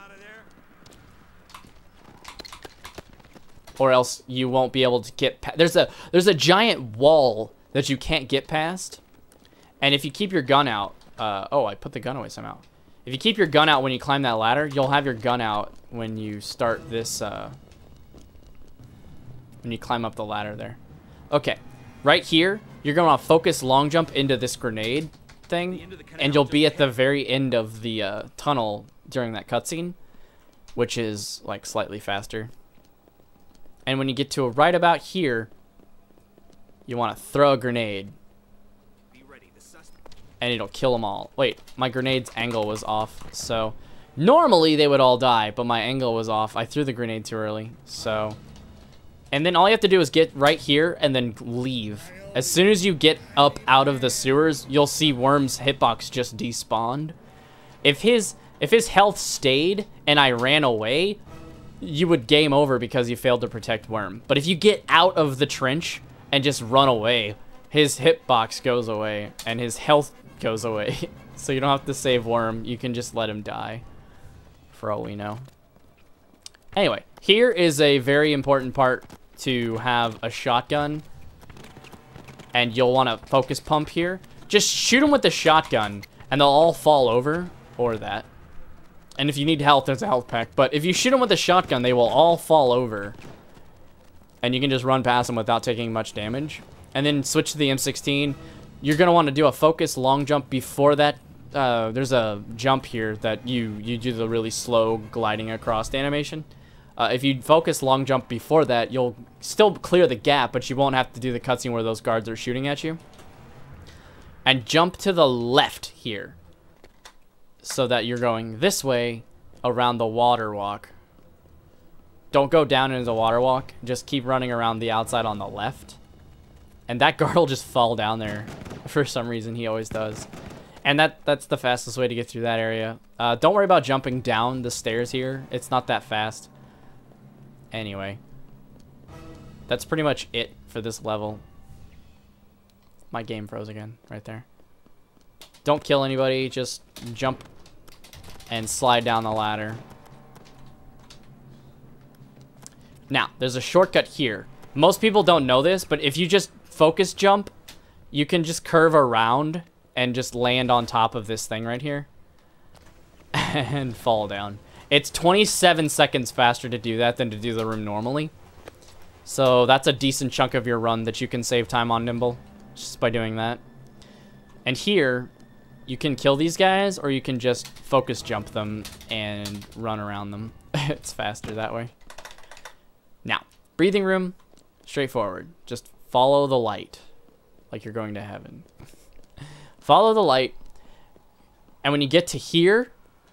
or else you won't be able to get pa- there's a there's a giant wall that you can't get past and if you keep your gun out uh, oh I put the gun away somehow if you keep your gun out when you climb that ladder you'll have your gun out when you start this uh, when you climb up the ladder there. Okay right here you're gonna focus long jump into this grenade thing and you'll be at the very end of the uh, tunnel during that cutscene which is like slightly faster. And when you get to a right about here, you want to throw a grenade, Be ready. The suspect. And it'll kill them all. Wait, my grenade's angle was off, so normally they would all die, but my angle was off. I threw the grenade too early, so. And then all you have to do is get right here and then leave. As soon as you get up out of the sewers, you'll see Worm's hitbox just despawned. If his if his health stayed and I ran away, you would game over because you failed to protect Worm. But if you get out of the trench and just run away, his hitbox goes away and his health goes away. so you don't have to save Worm. You can just let him die for all we know. Anyway, here is a very important part to have a shotgun. And you'll want to focus pump here. Just shoot them with the shotgun and they'll all fall over. Or that. And if you need health, there's a health pack. But if you shoot them with a shotgun, they will all fall over. And you can just run past them without taking much damage. And then switch to the M16. You're going to want to do a focus long jump before that. Uh, there's a jump here that you, you do the really slow gliding across the animation. Uh, if you focus long jump before that, you'll still clear the gap, but you won't have to do the cutscene where those guards are shooting at you. And jump to the left here so that you're going this way around the water walk. Don't go down into the water walk. Just keep running around the outside on the left. And that guard will just fall down there. For some reason, he always does. And that that's the fastest way to get through that area. Uh, don't worry about jumping down the stairs here. It's not that fast. Anyway. That's pretty much it for this level. My game froze again, right there. Don't kill anybody, just jump and slide down the ladder. Now, there's a shortcut here. Most people don't know this, but if you just focus jump, you can just curve around and just land on top of this thing right here and fall down. It's 27 seconds faster to do that than to do the room normally. So that's a decent chunk of your run that you can save time on Nimble just by doing that. And here, you can kill these guys or you can just focus jump them and run around them. it's faster that way. Now, breathing room, straightforward. Just follow the light like you're going to heaven. follow the light. And when you get to here,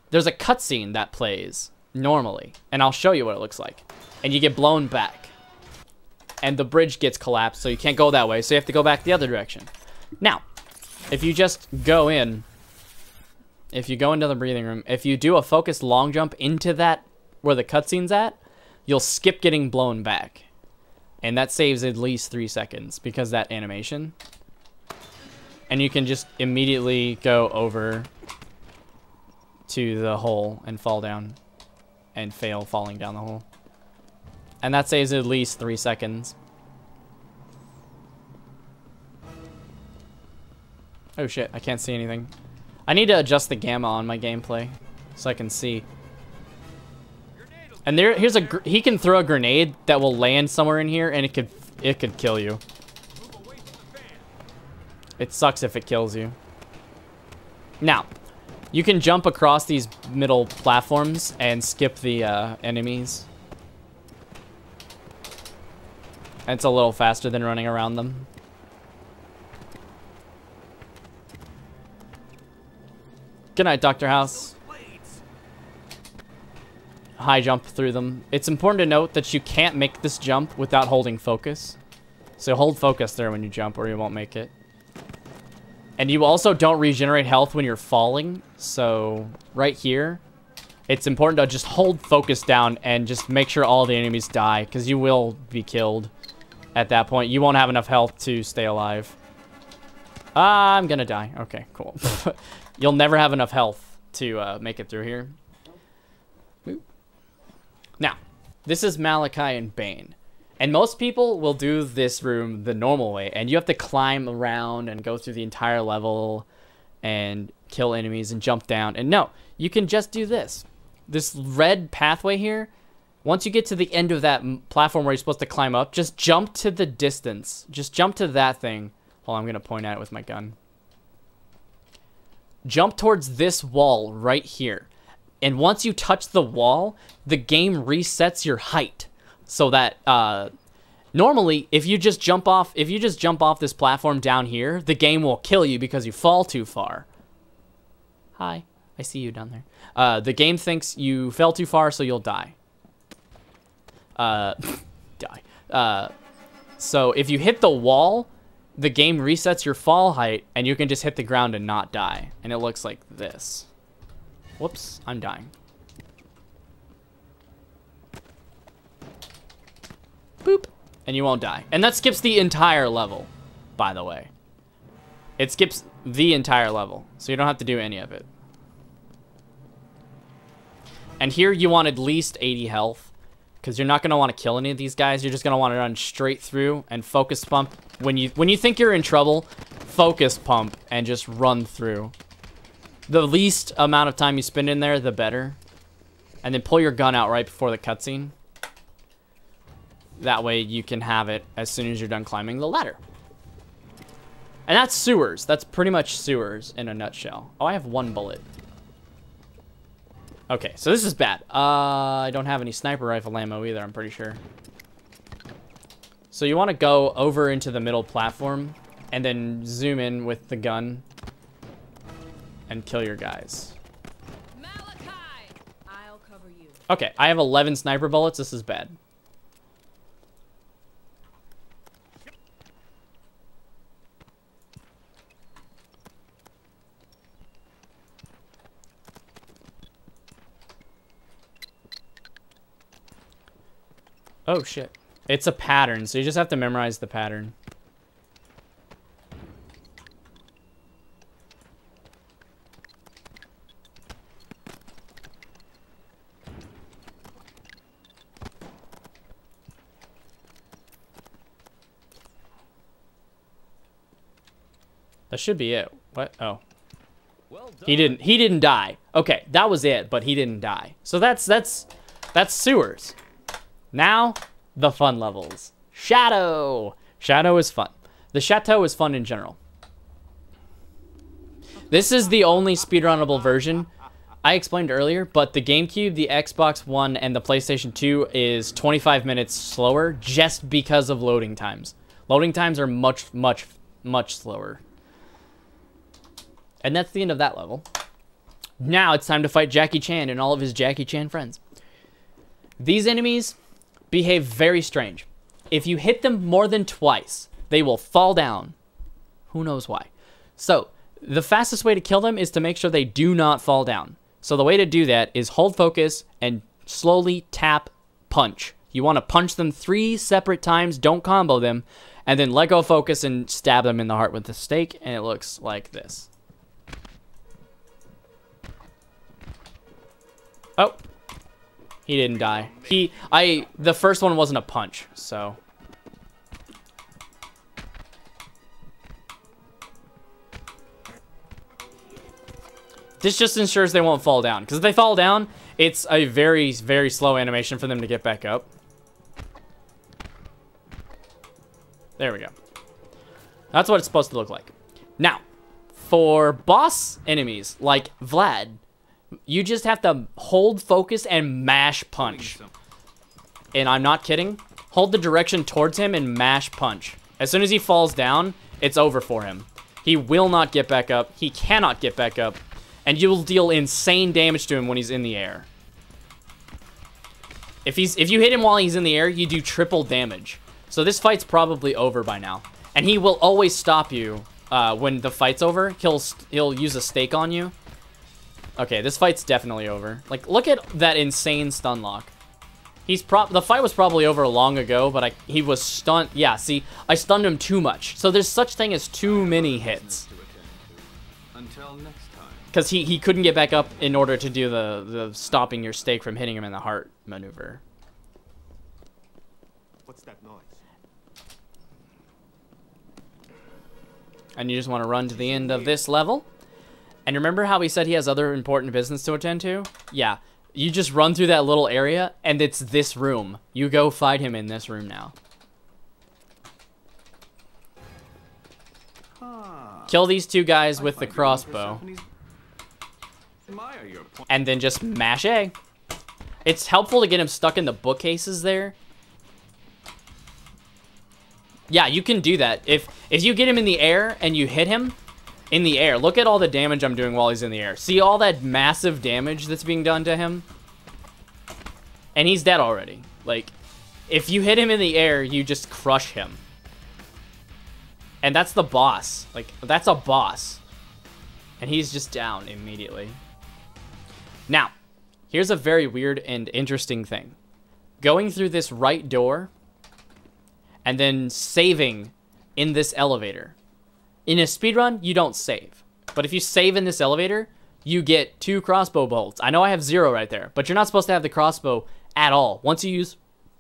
there's a cutscene that plays normally. And I'll show you what it looks like. And you get blown back. And the bridge gets collapsed, so you can't go that way. So you have to go back the other direction. Now, if you just go in if you go into the breathing room, if you do a focused long jump into that where the cutscene's at, you'll skip getting blown back. And that saves at least three seconds because that animation. And you can just immediately go over to the hole and fall down and fail falling down the hole. And that saves at least three seconds. Oh shit, I can't see anything. I need to adjust the gamma on my gameplay so I can see. And there, here's a he can throw a grenade that will land somewhere in here, and it could it could kill you. It sucks if it kills you. Now, you can jump across these middle platforms and skip the uh, enemies. It's a little faster than running around them. Good night, Dr. House. High jump through them. It's important to note that you can't make this jump without holding focus. So hold focus there when you jump or you won't make it. And you also don't regenerate health when you're falling. So right here, it's important to just hold focus down and just make sure all the enemies die because you will be killed at that point. You won't have enough health to stay alive. I'm gonna die. Okay, cool. You'll never have enough health to uh, make it through here. Boop. Now, this is Malachi and Bane. And most people will do this room the normal way, and you have to climb around and go through the entire level and kill enemies and jump down. And no, you can just do this. This red pathway here, once you get to the end of that platform where you're supposed to climb up, just jump to the distance. Just jump to that thing. Hold on, I'm going to point at it with my gun. Jump towards this wall right here. And once you touch the wall, the game resets your height. So that uh, normally if you just jump off if you just jump off this platform down here, the game will kill you because you fall too far. Hi. I see you down there. Uh, the game thinks you fell too far, so you'll die. Uh, die. Uh, so if you hit the wall, the game resets your fall height, and you can just hit the ground and not die. And it looks like this. Whoops, I'm dying. Boop. And you won't die. And that skips the entire level, by the way. It skips the entire level, so you don't have to do any of it. And here you want at least 80 health, because you're not going to want to kill any of these guys. You're just going to want to run straight through and focus pump. When you when you think you're in trouble, focus pump and just run through. The least amount of time you spend in there, the better. And then pull your gun out right before the cutscene. That way you can have it as soon as you're done climbing the ladder. And that's sewers. That's pretty much sewers in a nutshell. Oh, I have one bullet. Okay, so this is bad. Uh, I don't have any sniper rifle ammo either, I'm pretty sure. So you want to go over into the middle platform and then zoom in with the gun and kill your guys. Malachi! I'll cover you. Okay, I have 11 sniper bullets. This is bad. Oh shit. It's a pattern, so you just have to memorize the pattern. That should be it. What? Oh. Well. He didn't he didn't die. Okay, that was it, but he didn't die. So that's that's that's sewers. Now, the fun levels. Chateau. Chateau is fun. The chateau is fun in general. This is the only speedrunnable version I explained earlier, but the GameCube, the Xbox One, and the PlayStation 2 is 25 minutes slower just because of loading times. Loading times are much, much, much slower. And that's the end of that level. Now it's time to fight Jackie Chan and all of his Jackie Chan friends. These enemies behave very strange. If you hit them more than twice, they will fall down. Who knows why? So, the fastest way to kill them is to make sure they do not fall down. So the way to do that is hold focus and slowly tap punch. You want to punch them three separate times, don't combo them, and then let go focus and stab them in the heart with the stake, and it looks like this. Oh. He didn't die. He, I, the first one wasn't a punch, so. This just ensures they won't fall down. Because if they fall down, it's a very, very slow animation for them to get back up. There we go. That's what it's supposed to look like. Now, for boss enemies like Vlad, you just have to hold focus and mash punch. And I'm not kidding. Hold the direction towards him and mash punch. As soon as he falls down, it's over for him. He will not get back up. He cannot get back up. And you will deal insane damage to him when he's in the air. If he's if you hit him while he's in the air, you do triple damage. So this fight's probably over by now. And he will always stop you uh, when the fight's over. He'll, he'll use a stake on you. Okay, this fight's definitely over. Like, look at that insane stun lock. He's pro- the fight was probably over long ago, but I he was stunned. Yeah, see, I stunned him too much. So there's such thing as too many hits. Until next time. Because he, he couldn't get back up in order to do the, the stopping your stake from hitting him in the heart maneuver. What's that noise? And you just want to run to the end of this level. And remember how he said he has other important business to attend to? Yeah. You just run through that little area, and it's this room. You go fight him in this room now. Kill these two guys with the crossbow. Admire your point. and then just mash A. It's helpful to get him stuck in the bookcases there. Yeah, you can do that. If if you get him in the air and you hit him in the air, look at all the damage I'm doing while he's in the air. See all that massive damage that's being done to him? And he's dead already. Like, if you hit him in the air, you just crush him. And that's the boss. Like, that's a boss. And he's just down immediately. Now, here's a very weird and interesting thing. Going through this right door and then saving in this elevator. In a speedrun, you don't save. But if you save in this elevator, you get two crossbow bolts. I know I have zero right there, but you're not supposed to have the crossbow at all. Once you use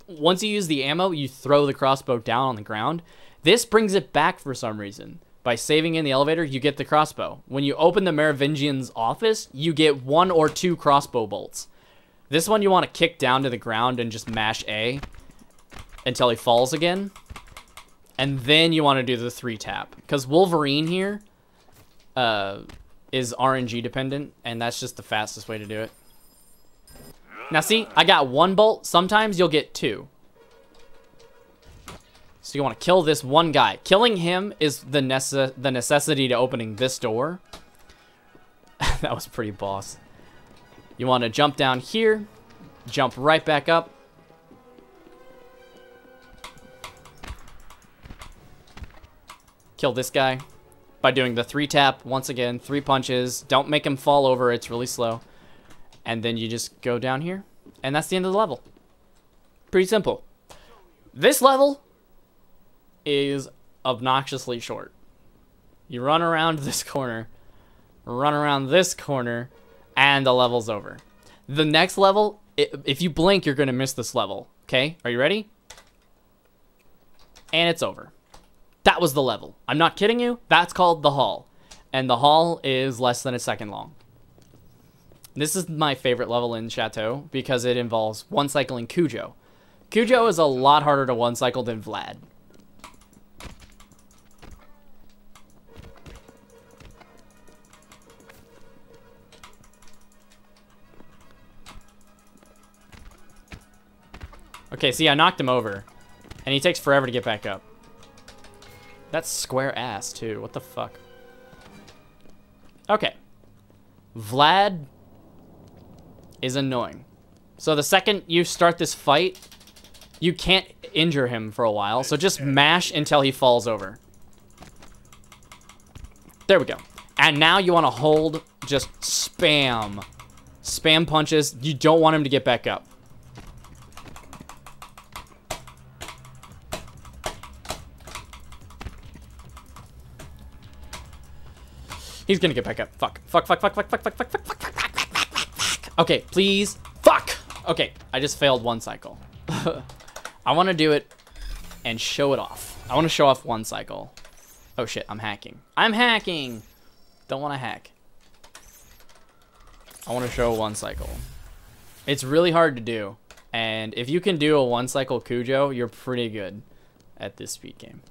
once you use the ammo, you throw the crossbow down on the ground. This brings it back for some reason. By saving in the elevator, you get the crossbow. When you open the Merovingian's office, you get one or two crossbow bolts. This one you want to kick down to the ground and just mash A until he falls again. And then you want to do the three tap. Because Wolverine here uh, is RNG dependent, and that's just the fastest way to do it. Now see, I got one bolt. Sometimes you'll get two. So you want to kill this one guy. Killing him is the, nece the necessity to opening this door. that was pretty boss. You want to jump down here. Jump right back up. Kill this guy by doing the three tap once again. Three punches. Don't make him fall over. It's really slow. And then you just go down here. And that's the end of the level. Pretty simple. This level is obnoxiously short. You run around this corner, run around this corner, and the level's over. The next level, if you blink, you're going to miss this level. Okay? Are you ready? And it's over. That was the level. I'm not kidding you. That's called the hall. And the hall is less than a second long. This is my favorite level in Chateau because it involves one cycling Cujo. Cujo is a lot harder to one cycle than Vlad. Okay, see, I knocked him over. And he takes forever to get back up. That's square ass, too. What the fuck? Okay. Vlad is annoying. So the second you start this fight, you can't injure him for a while. So just mash until he falls over. There we go. And now you want to hold, just spam. Spam punches. You don't want him to get back up. He's gonna get back up. Fuck. Fuck, fuck, fuck, fuck, fuck, fuck, fuck, fuck, fuck, fuck, fuck, fuck, fuck, fuck. Okay, please. Fuck! Okay, I just failed one cycle. I want to do it and show it off. I want to show off one cycle. Oh shit, I'm hacking. I'm hacking! Don't want to hack. I want to show one cycle. It's really hard to do. And if you can do a one cycle Cujo, you're pretty good at this speed game.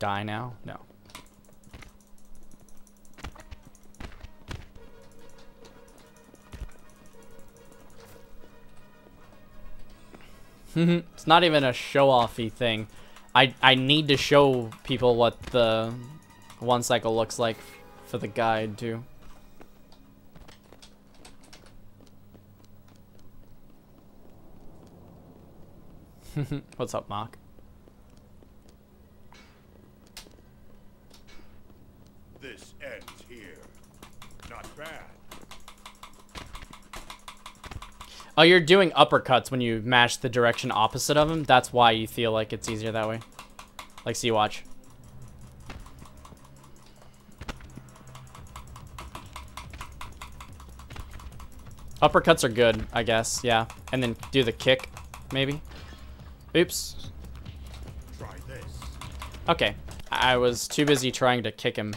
Die now? No. it's not even a show-offy thing. I I need to show people what the one cycle looks like for the guide too. What's up, Mark? This ends here. Not bad. Oh, you're doing uppercuts when you mash the direction opposite of him. That's why you feel like it's easier that way. Like, see, watch. Uppercuts are good, I guess, yeah. And then do the kick, maybe. Oops. Try this. Okay. I was too busy trying to kick him.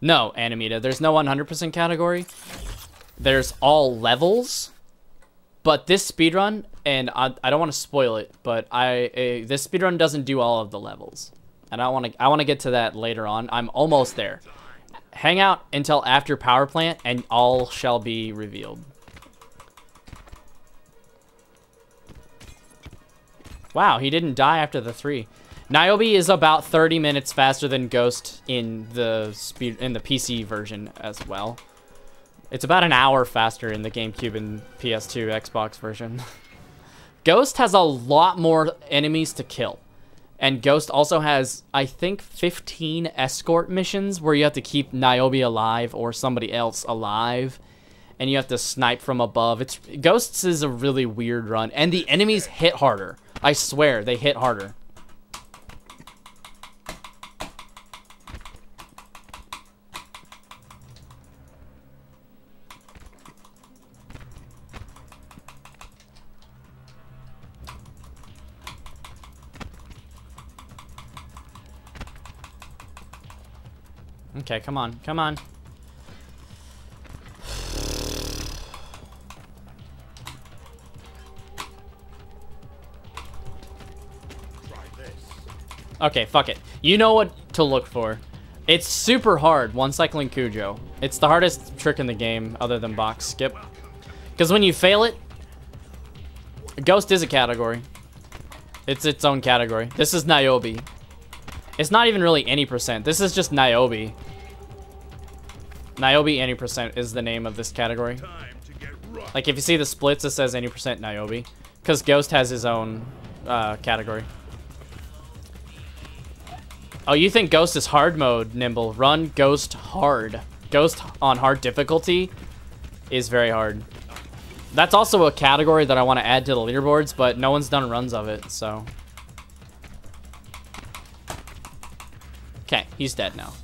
No, Animita, there's no 100% category. There's all levels. But this speedrun, and I, I don't want to spoil it, but I uh, this speedrun doesn't do all of the levels. And I want to I want to get to that later on. I'm almost there. Hang out until after power plant and all shall be revealed. Wow, he didn't die after the three. Niobe is about 30 minutes faster than Ghost in the speed in the PC version as well. It's about an hour faster in the GameCube and PS2 Xbox version. Ghost has a lot more enemies to kill. And Ghost also has, I think, 15 escort missions where you have to keep Niobe alive or somebody else alive. And you have to snipe from above. It's Ghosts is a really weird run. And the enemies hit harder. I swear, they hit harder. Okay, come on, come on. Okay, fuck it. You know what to look for. It's super hard, one cycling Cujo. It's the hardest trick in the game other than box skip. Because when you fail it, Ghost is a category. It's its own category. This is Niobe. It's not even really any percent. This is just Niobe. Niobe any percent is the name of this category. Like if you see the splits, it says any percent Niobe. Because Ghost has his own uh, category. Oh, you think Ghost is hard mode, Nimble. Run Ghost hard. Ghost on hard difficulty is very hard. That's also a category that I want to add to the leaderboards, but no one's done runs of it, so. Okay, he's dead now.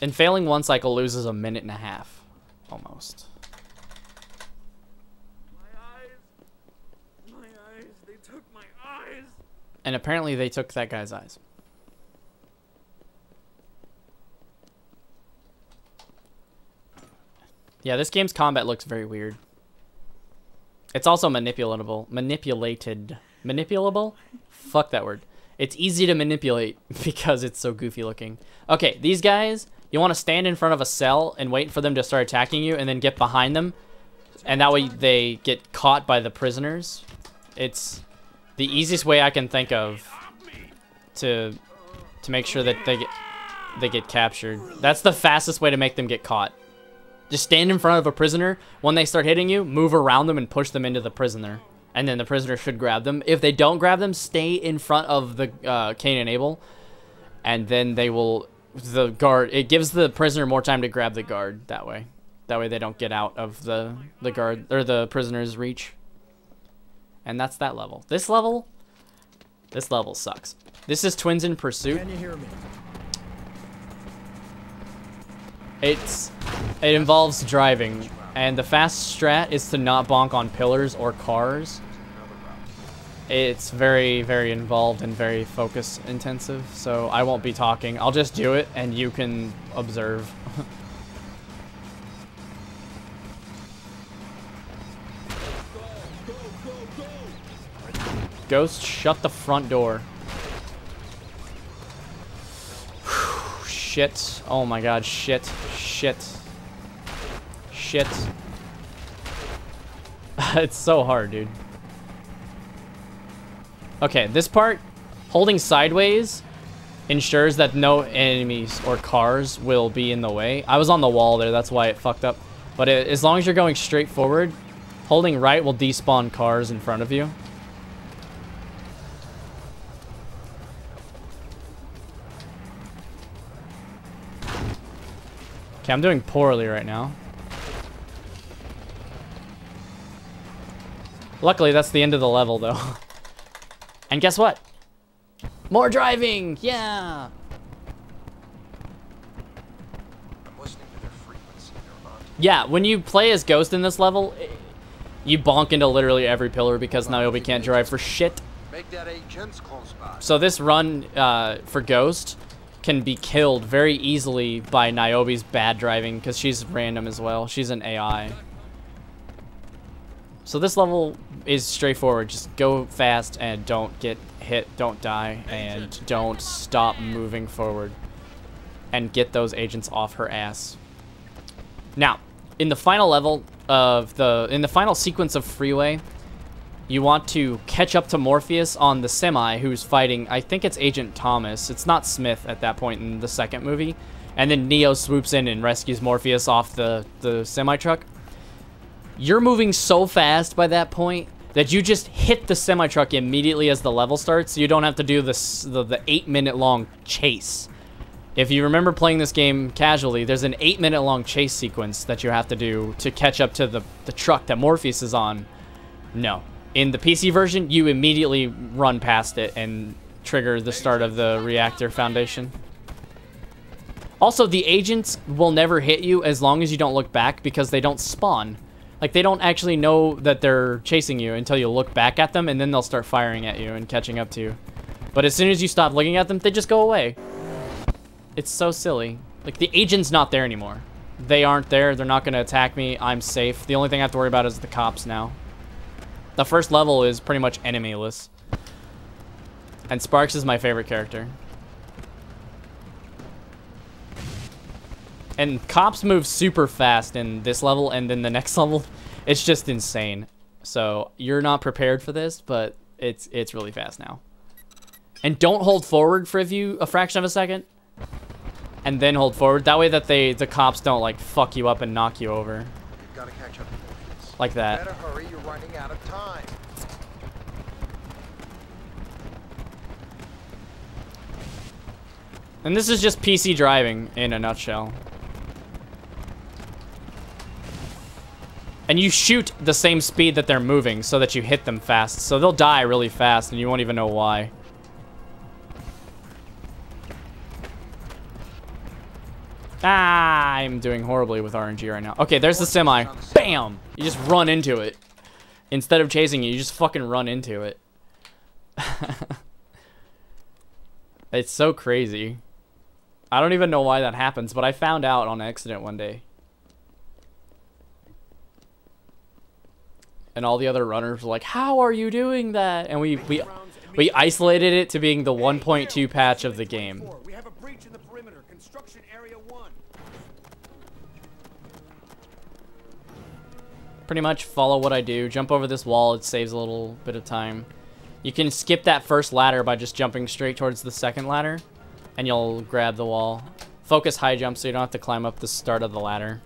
And failing one cycle loses a minute and a half. Almost. My eyes. My eyes. They took my eyes. And apparently they took that guy's eyes. Yeah, this game's combat looks very weird. It's also manipulatable. Manipulated. Manipulable? Fuck that word. It's easy to manipulate because it's so goofy looking. Okay, these guys, you want to stand in front of a cell and wait for them to start attacking you and then get behind them. And that way they get caught by the prisoners. It's the easiest way I can think of to to make sure that they get they get captured. That's the fastest way to make them get caught. Just stand in front of a prisoner. When they start hitting you, move around them and push them into the prisoner. And then the prisoner should grab them. If they don't grab them, stay in front of the uh, Cain and Abel. And then they will... The guard... It gives the prisoner more time to grab the guard that way. That way they don't get out of the, the guard... Or the prisoner's reach. And that's that level. This level... This level sucks. This is Twins in Pursuit. Can you hear me? It's it involves driving, and the fast strat is to not bonk on pillars or cars. It's very, very involved and very focus intensive, so I won't be talking. I'll just do it, and you can observe. Ghost, shut the front door. shit. Oh my god, shit. Shit. Shit. it's so hard, dude. Okay, this part, holding sideways ensures that no enemies or cars will be in the way. I was on the wall there, that's why it fucked up. But it, as long as you're going straight forward, holding right will despawn cars in front of you. Okay, I'm doing poorly right now. Luckily, that's the end of the level, though. and guess what? More driving! Yeah! I'm listening to their frequency. They're on. Yeah, when you play as Ghost in this level, eh, you bonk into literally every pillar because Niobe can't drive for shit. Make that agents close by. So this run uh, for Ghost can be killed very easily by Niobe's bad driving because she's random as well. She's an AI. So this level is straightforward. Just go fast and don't get hit, don't die, and don't stop moving forward. And get those agents off her ass. Now, in the final level of the, in the final sequence of Freeway, you want to catch up to Morpheus on the semi who's fighting, I think it's Agent Thomas. It's not Smith at that point in the second movie. And then Neo swoops in and rescues Morpheus off the, the semi-truck. You're moving so fast by that point that you just hit the semi-truck immediately as the level starts. You don't have to do this, the, the eight minute long chase. If you remember playing this game casually, there's an eight minute long chase sequence that you have to do to catch up to the, the truck that Morpheus is on. No. In the PC version, you immediately run past it and trigger the start of the reactor foundation. Also, the agents will never hit you as long as you don't look back because they don't spawn. Like, they don't actually know that they're chasing you until you look back at them, and then they'll start firing at you and catching up to you. But as soon as you stop looking at them, they just go away. It's so silly. Like, the agent's not there anymore. They aren't there. They're not going to attack me. I'm safe. The only thing I have to worry about is the cops now. The first level is pretty much enemyless. And Sparks is my favorite character. And cops move super fast in this level and then the next level. It's just insane. So you're not prepared for this, but it's it's really fast now. And don't hold forward for a few a fraction of a second. And then hold forward. That way that they the cops don't like fuck you up and knock you over. You've got to catch up. Like that. Better hurry. You're running out of time. And this is just PC driving in a nutshell. And you shoot the same speed that they're moving so that you hit them fast. So they'll die really fast and you won't even know why. Ah, I'm doing horribly with RNG right now. Okay, there's the semi. Bam! You just run into it. Instead of chasing you, you just fucking run into it. it's so crazy. I don't even know why that happens, but I found out on accident one day. And all the other runners were like, "How are you doing that?" And we we we isolated it to being the 1.2 patch of the game. We have a breach in the perimeter. Construction area one. Pretty much follow what I do. Jump over this wall. It saves a little bit of time. You can skip that first ladder by just jumping straight towards the second ladder. And you'll grab the wall. Focus high jump so you don't have to climb up the start of the ladder.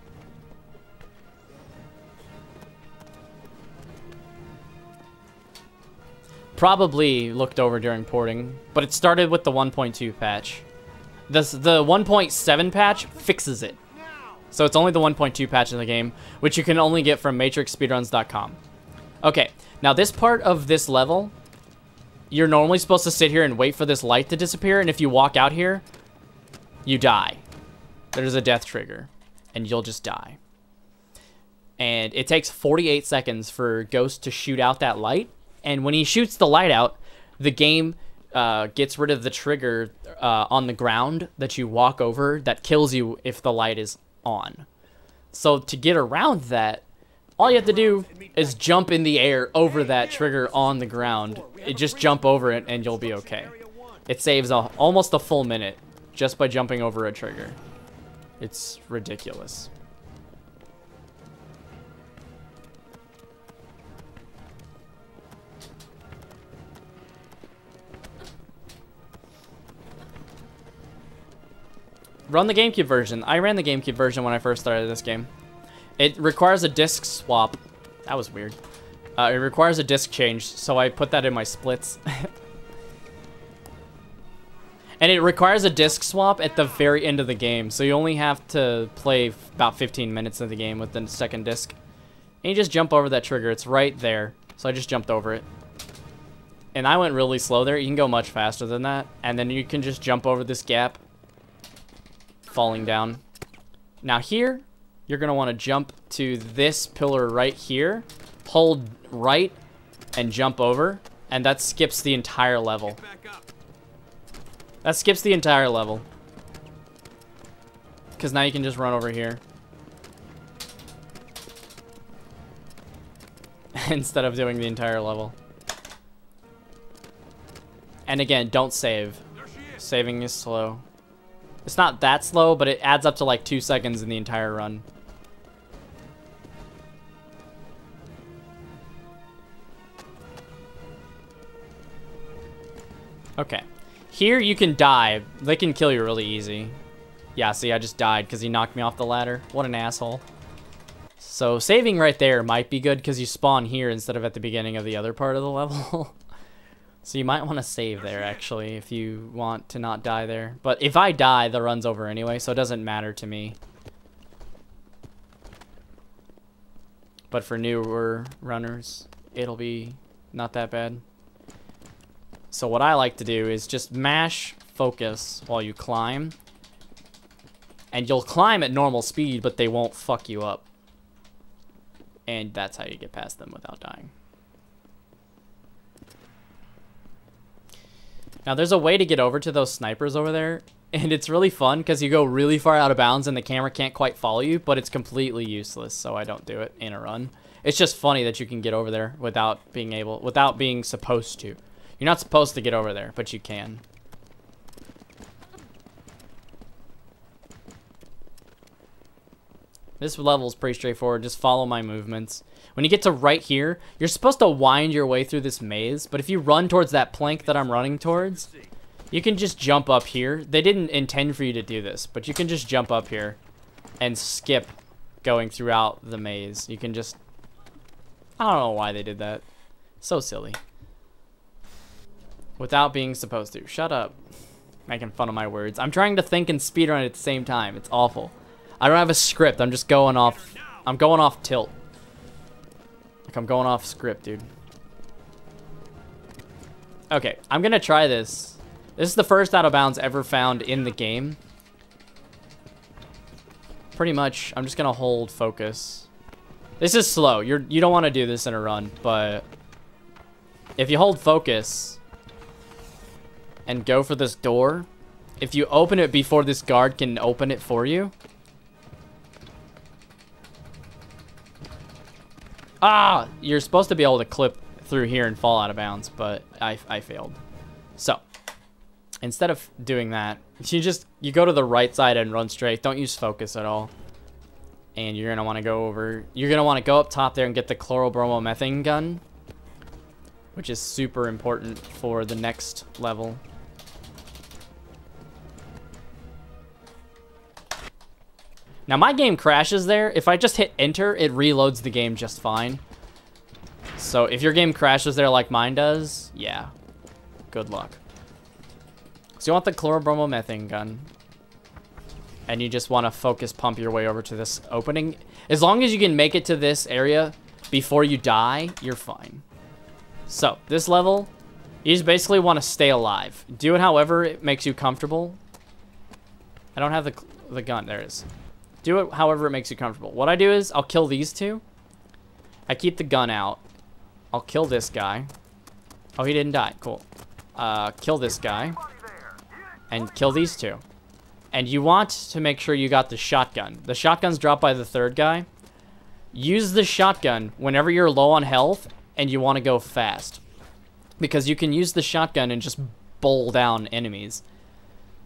Probably looked over during porting, but it started with the 1.2 patch. This, the 1.7 patch fixes it. So it's only the 1.2 patch in the game, which you can only get from matrixspeedruns.com. Okay, now this part of this level, you're normally supposed to sit here and wait for this light to disappear, and if you walk out here, you die. There's a death trigger, and you'll just die. And it takes 48 seconds for Ghost to shoot out that light, and when he shoots the light out, the game uh, gets rid of the trigger uh, on the ground that you walk over that kills you if the light is on. So to get around that, all you have to do is jump in the air over that trigger on the ground. It just jump over it and you'll be okay. It saves a, almost a full minute just by jumping over a trigger. It's ridiculous. Run the GameCube version. I ran the GameCube version when I first started this game. It requires a disc swap. That was weird. Uh, it requires a disc change, so I put that in my splits. and it requires a disc swap at the very end of the game, so you only have to play about 15 minutes of the game with the second disc. And you just jump over that trigger. It's right there, so I just jumped over it. And I went really slow there. You can go much faster than that. And then you can just jump over this gap falling down. Now here, you're going to want to jump to this pillar right here, hold right, and jump over, and that skips the entire level. That skips the entire level. Because now you can just run over here. Instead of doing the entire level. And again, don't save. Saving is slow. It's not that slow, but it adds up to like two seconds in the entire run. Okay. Here you can die. They can kill you really easy. Yeah, see, I just died because he knocked me off the ladder. What an asshole. So saving right there might be good because you spawn here instead of at the beginning of the other part of the level. So you might want to save there, actually, if you want to not die there. But if I die, the run's over anyway, so it doesn't matter to me. But for newer runners, it'll be not that bad. So what I like to do is just mash focus while you climb. And you'll climb at normal speed, but they won't fuck you up. And that's how you get past them without dying. Now there's a way to get over to those snipers over there. And it's really fun because you go really far out of bounds and the camera can't quite follow you, but it's completely useless, so I don't do it in a run. It's just funny that you can get over there without being able, without being supposed to. You're not supposed to get over there, but you can. This level is pretty straightforward. Just follow my movements. When you get to right here, you're supposed to wind your way through this maze, but if you run towards that plank that I'm running towards, you can just jump up here. They didn't intend for you to do this, but you can just jump up here and skip going throughout the maze. You can just... I don't know why they did that. So silly. Without being supposed to. Shut up. Making fun of my words. I'm trying to think and speedrun at the same time. It's awful. I don't have a script. I'm just going off... I'm going off tilt. I'm going off script, dude. Okay, I'm gonna try this. This is the first out of bounds ever found in the game. Pretty much, I'm just gonna hold focus. This is slow. You're you don't want to do this in a run, but if you hold focus and go for this door, if you open it before this guard can open it for you. Ah, you're supposed to be able to clip through here and fall out of bounds, but I, I failed. So, instead of doing that, you just, you go to the right side and run straight. Don't use focus at all. And you're going to want to go over, you're going to want to go up top there and get the chlorobromomethane gun, which is super important for the next level. Now my game crashes there. If I just hit enter, it reloads the game just fine. So if your game crashes there like mine does, yeah, good luck. So you want the chlorobromomethane gun. And you just want to focus pump your way over to this opening. As long as you can make it to this area before you die, you're fine. So, this level, you just basically want to stay alive. Do it however it makes you comfortable. I don't have the, the gun. There it is. Do it however it makes you comfortable. What I do is, I'll kill these two. I keep the gun out. I'll kill this guy. Oh, he didn't die. Cool. Uh, kill this guy. And kill these two. And you want to make sure you got the shotgun. The shotgun's dropped by the third guy. Use the shotgun whenever you're low on health and you want to go fast. Because you can use the shotgun and just bowl down enemies.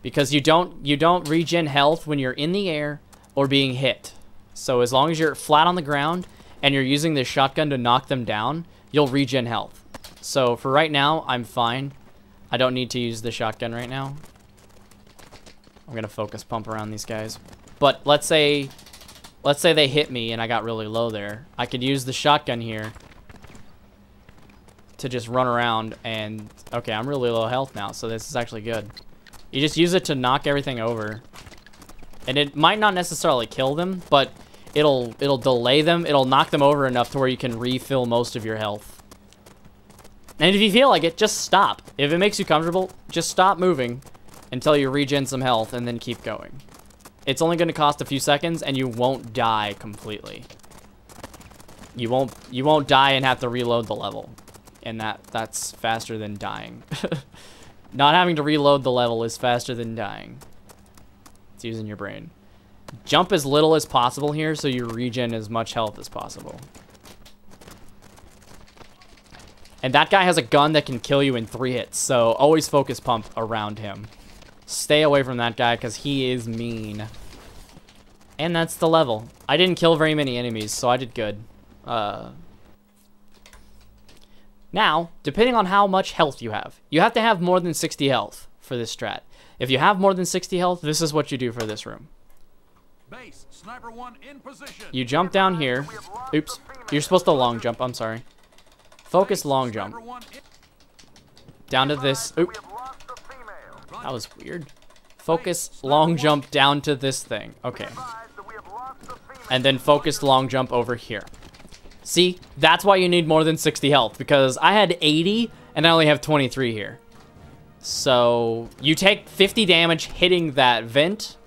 Because you don't you don't regen health when you're in the air or being hit. So as long as you're flat on the ground and you're using the shotgun to knock them down, you'll regen health. So for right now, I'm fine. I don't need to use the shotgun right now. I'm gonna focus pump around these guys. But let's say, let's say they hit me and I got really low there. I could use the shotgun here to just run around and, okay, I'm really low health now, so this is actually good. You just use it to knock everything over. And it might not necessarily kill them, but it'll it'll delay them. It'll knock them over enough to where you can refill most of your health. And if you feel like it, just stop. If it makes you comfortable, just stop moving until you regen some health and then keep going. It's only going to cost a few seconds and you won't die completely. You won't you won't die and have to reload the level. And that that's faster than dying. Not having to reload the level is faster than dying. It's using your brain. Jump as little as possible here so you regen as much health as possible. And that guy has a gun that can kill you in three hits, so always focus pump around him. Stay away from that guy because he is mean. And that's the level. I didn't kill very many enemies, so I did good. Uh, now, depending on how much health you have, you have to have more than 60 health for this strat. If you have more than 60 health, this is what you do for this room. Base, sniper one in position. You jump down here. Oops. You're supposed to long jump. I'm sorry. Focus long jump. Sniper one in- Down to this. Oop. That was weird. Focus long jump down to this thing. Okay. And then focus long jump over here. See, that's why you need more than 60 health, because I had 80, and I only have 23 here. So, you take 50 damage hitting that vent,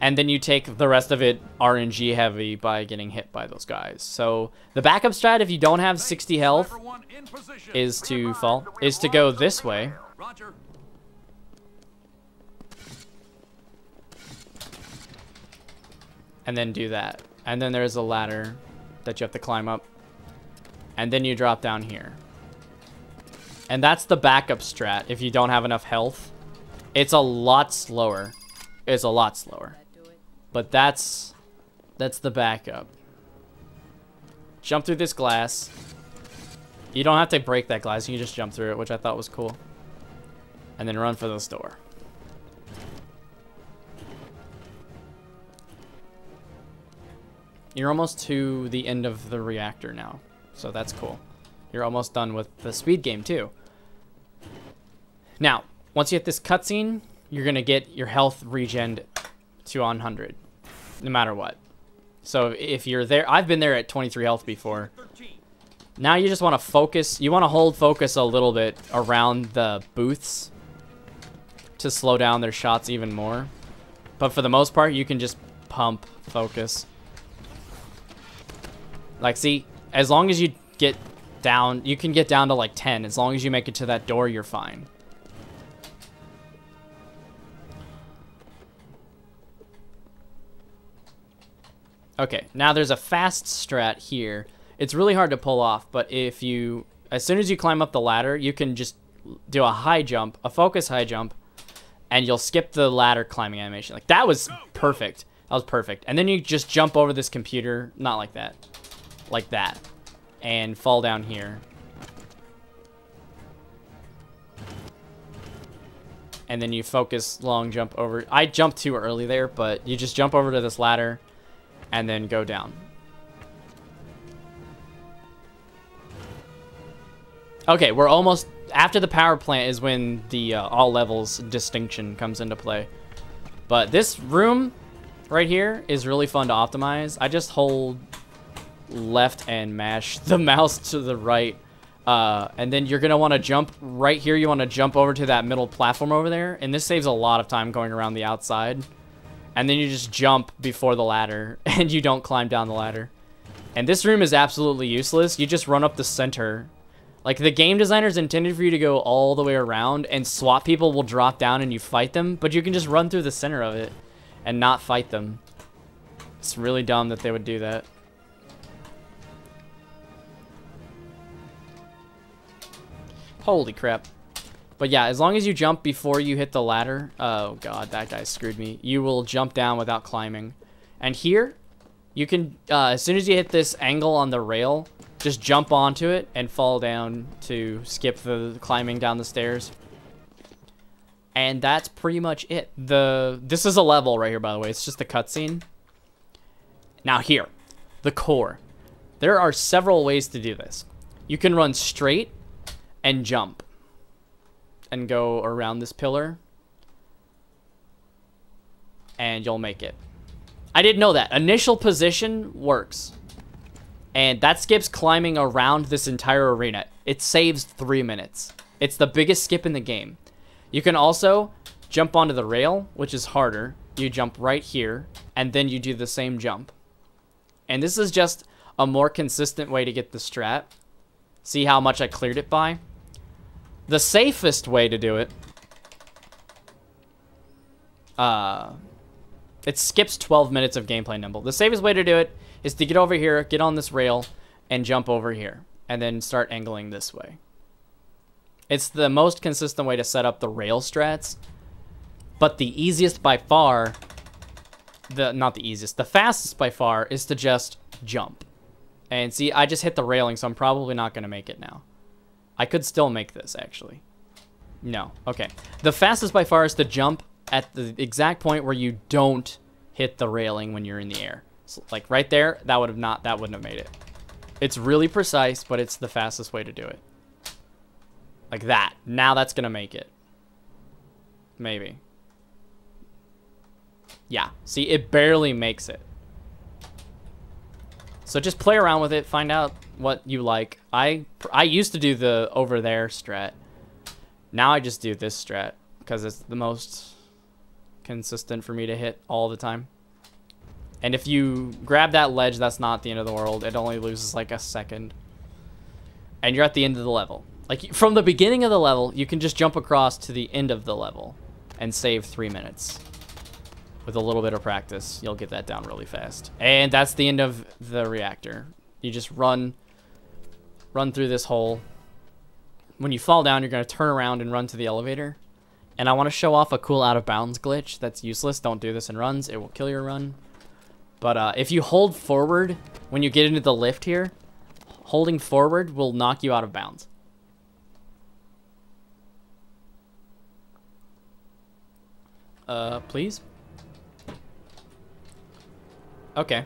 and then you take the rest of it RNG heavy by getting hit by those guys. So, the backup strat, if you don't have 60 health, Sniper one in position. is to fall, is to go this way. And then do that. And then there's a ladder that you have to climb up. And then you drop down here. And that's the backup strat if you don't have enough health. It's a lot slower. It's a lot slower. But that's that's the backup. Jump through this glass. You don't have to break that glass. You can just jump through it, which I thought was cool. And then run for this door. You're almost to the end of the reactor now, so that's cool. You're almost done with the speed game too. Now, once you hit this cutscene, you're gonna get your health regen to 100, no matter what. So if you're there, I've been there at 23 health before. Now you just want to focus, you want to hold focus a little bit around the booths to slow down their shots even more. But for the most part, you can just pump focus. Like, see, as long as you get down, you can get down to like 10. As long as you make it to that door, you're fine. Okay, now there's a fast strat here. It's really hard to pull off, but if you, as soon as you climb up the ladder, you can just do a high jump, a focus high jump, and you'll skip the ladder climbing animation. Like, that was perfect. That was perfect. And then you just jump over this computer, not like that, like that, and fall down here. And then you focus long jump over. I jumped too early there, but you just jump over to this ladder and then go down. Okay, we're almost after the power plant is when the uh, all levels distinction comes into play. But this room right here is really fun to optimize. I just hold left and mash the mouse to the right. Uh, and then you're going to want to jump right here. You want to jump over to that middle platform over there. And this saves a lot of time going around the outside. And then you just jump before the ladder. And you don't climb down the ladder. And this room is absolutely useless. You just run up the center. Like, the game designers intended for you to go all the way around. And SWAT people will drop down and you fight them. But you can just run through the center of it. And not fight them. It's really dumb that they would do that. Holy crap. But yeah, as long as you jump before you hit the ladder, oh god, that guy screwed me. You will jump down without climbing. And here, you can, uh, as soon as you hit this angle on the rail, just jump onto it and fall down to skip the climbing down the stairs. And that's pretty much it. The This is a level right here, by the way. It's just a cutscene. Now here, the core. There are several ways to do this. You can run straight and jump and go around this pillar and you'll make it. I didn't know that. Initial position works. And that skips climbing around this entire arena. It saves three minutes. It's the biggest skip in the game. You can also jump onto the rail, which is harder. You jump right here, and then you do the same jump. And this is just a more consistent way to get the strat. See how much I cleared it by? The safest way to do it, uh, it skips 12 minutes of gameplay nimble. The safest way to do it is to get over here, get on this rail, and jump over here, and then start angling this way. It's the most consistent way to set up the rail strats, but the easiest by far, the not the easiest, the fastest by far is to just jump. And see, I just hit the railing, so I'm probably not going to make it now. I could still make this, actually. No. Okay. The fastest by far is to jump at the exact point where you don't hit the railing when you're in the air. So, like, right there, that would have not, that wouldn't have made it. It's really precise, but it's the fastest way to do it. Like that. Now that's going to make it. Maybe. Yeah. See, it barely makes it. So just play around with it, find out what you like. I I used to do the over there strat. Now I just do this strat because it's the most consistent for me to hit all the time. And if you grab that ledge, that's not the end of the world. It only loses like a second. And you're at the end of the level. Like from the beginning of the level, you can just jump across to the end of the level and save three minutes with a little bit of practice, you'll get that down really fast. And that's the end of the reactor. You just run, run through this hole. When you fall down, you're going to turn around and run to the elevator. And I want to show off a cool out of bounds glitch that's useless. Don't do this in runs. It will kill your run. But uh, if you hold forward when you get into the lift here, holding forward will knock you out of bounds. Uh, please? Okay.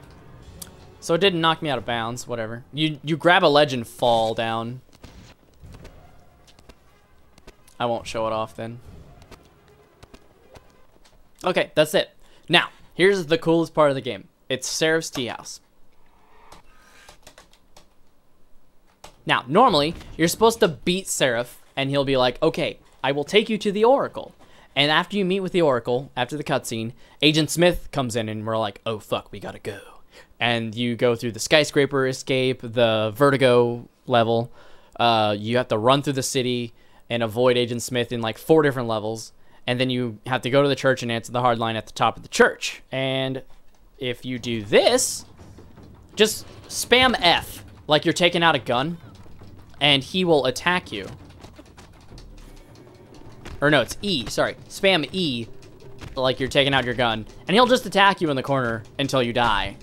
So it didn't knock me out of bounds, whatever. You you grab a ledge and fall down. I won't show it off then. Okay, that's it. Now, here's the coolest part of the game. It's Seraph's tea house. Now, normally, you're supposed to beat Seraph, and he'll be like, okay, I will take you to the Oracle. And after you meet with the Oracle, after the cutscene, Agent Smith comes in and we're like, oh fuck, we gotta go. And you go through the skyscraper escape, the vertigo level. Uh, you have to run through the city and avoid Agent Smith in like four different levels. And then you have to go to the church and answer the hard line at the top of the church. And if you do this, just spam F like you're taking out a gun, and he will attack you. Or no, it's E, sorry. Spam E, like you're taking out your gun. And he'll just attack you in the corner until you die.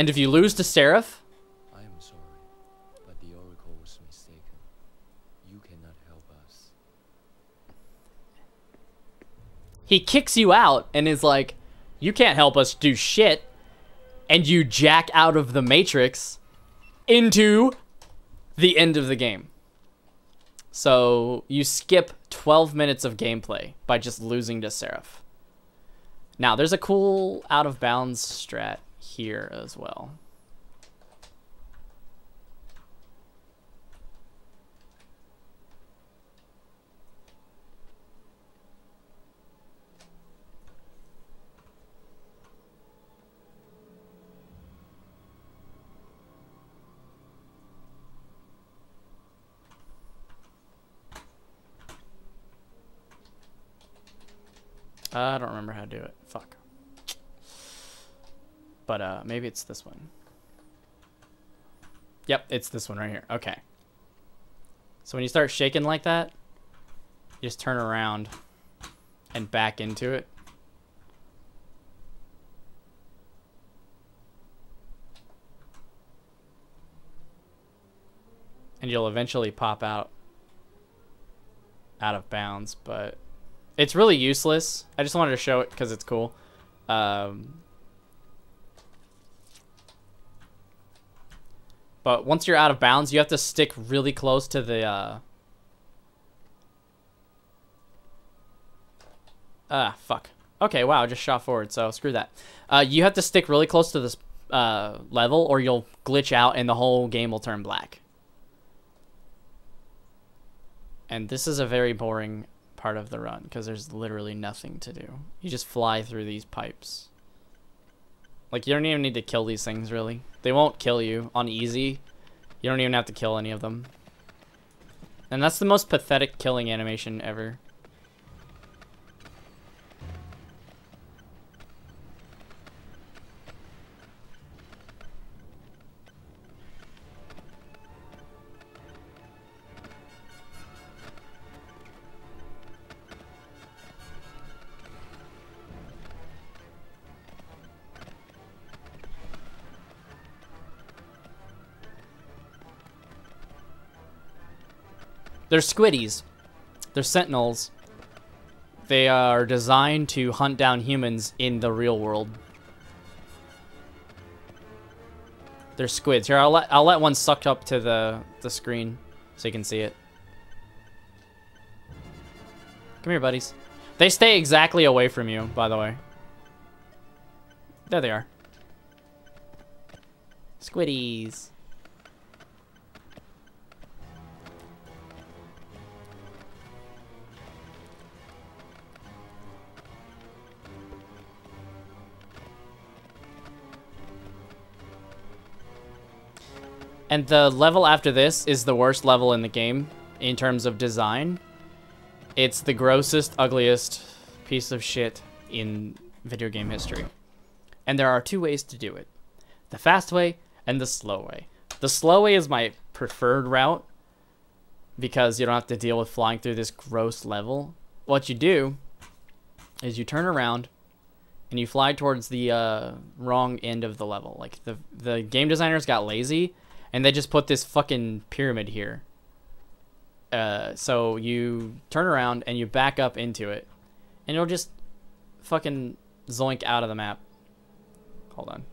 And if you lose to Seraph, I am sorry, but the Oracle was mistaken. You cannot help us. he kicks you out and is like, you can't help us do shit. And you jack out of the Matrix into the end of the game. So you skip 12 minutes of gameplay by just losing to Seraph. Now, there's a cool out of bounds strat here as well. I don't remember how to do it. But uh, maybe it's this one. Yep, it's this one right here. Okay. So when you start shaking like that, you just turn around and back into it. And you'll eventually pop out out of bounds, but it's really useless. I just wanted to show it because it's cool. Um, but once you're out of bounds, you have to stick really close to the... Uh... Ah, fuck. Okay, wow, I just shot forward, so screw that. Uh, you have to stick really close to this uh, level or you'll glitch out and the whole game will turn black. And this is a very boring part of the run because there's literally nothing to do. You just fly through these pipes. Like, you don't even need to kill these things, really. They won't kill you on easy. You don't even have to kill any of them. And that's the most pathetic killing animation ever. They're squiddies. They're sentinels. They are designed to hunt down humans in the real world. They're squids. Here, I'll let I'll let one suck up to the the screen so you can see it. Come here, buddies. They stay exactly away from you, by the way. There they are. Squiddies. And the level after this is the worst level in the game in terms of design. It's the grossest, ugliest piece of shit in video game history. And there are two ways to do it. The fast way and the slow way. The slow way is my preferred route because you don't have to deal with flying through this gross level. What you do is you turn around and you fly towards the uh, wrong end of the level. Like the the game designers got lazy and they just put this fucking pyramid here. Uh, so you turn around and you back up into it, and it'll just fucking zoink out of the map. Hold on.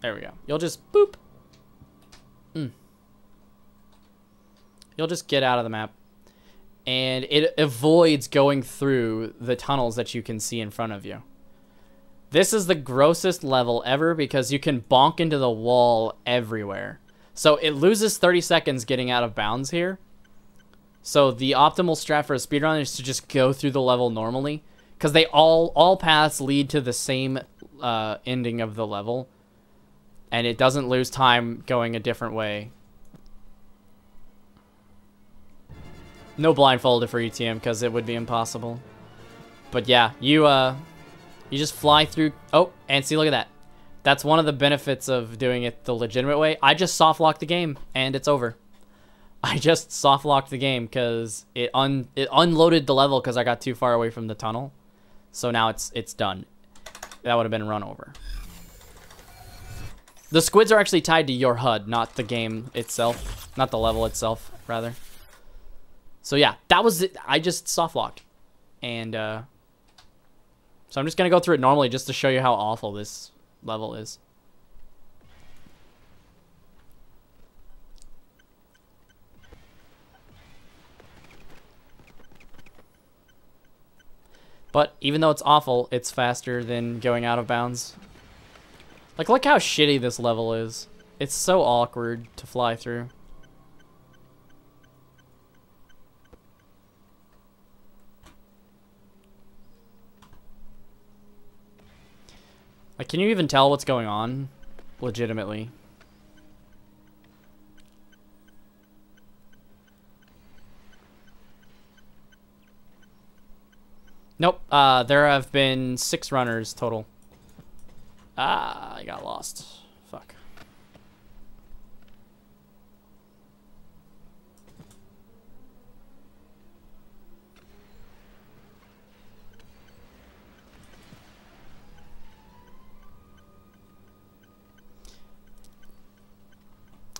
There we go. You'll just boop. Mm. You'll just get out of the map. And it avoids going through the tunnels that you can see in front of you. This is the grossest level ever because you can bonk into the wall everywhere. So it loses 30 seconds getting out of bounds here. So the optimal strat for a speedrunner is to just go through the level normally. Because they all, all paths lead to the same uh, ending of the level. And it doesn't lose time going a different way. No blindfolded for ETM because it would be impossible. But yeah, you uh, you just fly through. Oh, and see, look at that. That's one of the benefits of doing it the legitimate way. I just soft locked the game and it's over. I just soft locked the game because it un it unloaded the level because I got too far away from the tunnel. So now it's it's done. That would have been run over. The squids are actually tied to your HUD, not the game itself, not the level itself, rather. So yeah, that was it. I just soft locked, and uh, so I'm just going to go through it normally just to show you how awful this level is. But even though it's awful, it's faster than going out of bounds. Like, look how shitty this level is. It's so awkward to fly through. Like, can you even tell what's going on? Legitimately. Nope. Uh, there have been six runners total. Ah, I got lost. Fuck.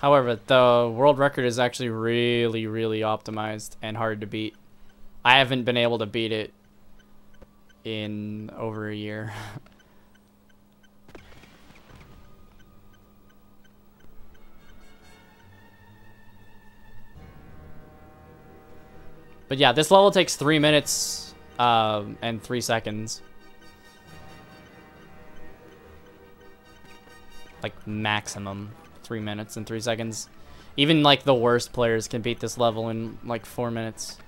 However, the world record is actually really, really optimized and hard to beat. I haven't been able to beat it in over a year. but yeah, this level takes three minutes um, and three seconds. Like maximum three minutes and three seconds. Even like the worst players can beat this level in like four minutes.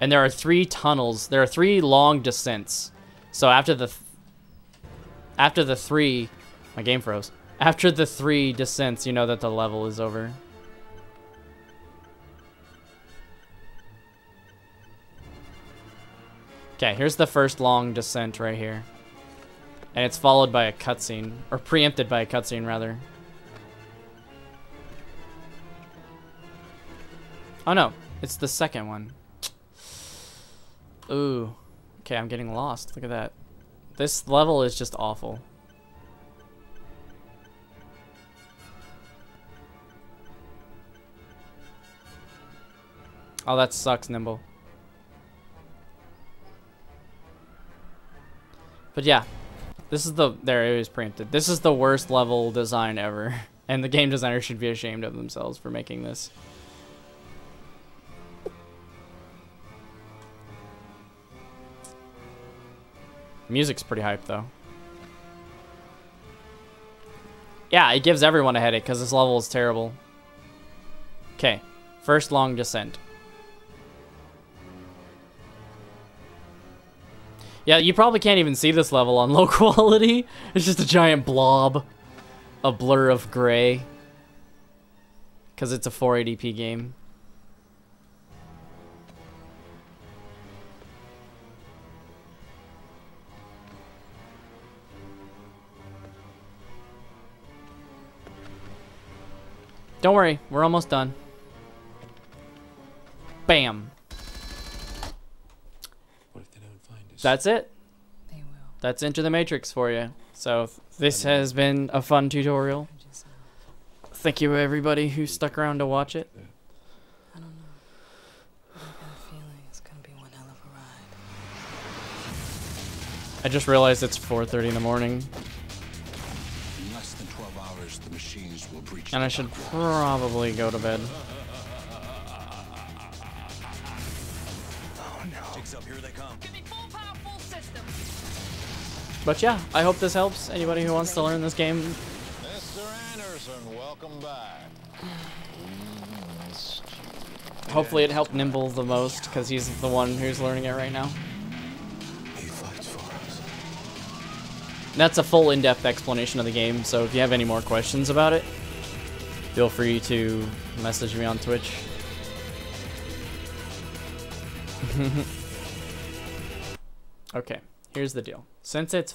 And there are three tunnels. There are three long descents. So after the th after the three, my game froze. After the three descents, you know that the level is over. Okay, here's the first long descent right here. And it's followed by a cutscene, or preempted by a cutscene rather. Oh no, it's the second one. Ooh. Okay, I'm getting lost. Look at that. This level is just awful. Oh, that sucks, Nimble. But yeah, this is the, there it was preempted. This is the worst level design ever. And the game designer should be ashamed of themselves for making this. Music's pretty hype though. Yeah, it gives everyone a headache because this level is terrible. Okay, first long descent. Yeah, you probably can't even see this level on low quality. It's just a giant blob. A blur of gray. Because it's a 480p game. Don't worry, we're almost done. Bam. What if they don't find us? That's it. They will. That's Enter the Matrix for you. So this has been a fun tutorial. Thank you everybody who stuck around to watch it. I don't know. I got a feeling it's gonna be one hell of a ride. I just realized it's 4:30 in the morning, In less than 12 hours, the machines will breach and I should probably go to bed. But yeah, I hope this helps anybody who wants to learn this game. Mr. Anderson, welcome back. Hopefully it helped Nimble the most because he's the one who's learning it right now. He fights for us. That's a full in-depth explanation of the game, so if you have any more questions about it, feel free to message me on Twitch. okay, here's the deal. Since it's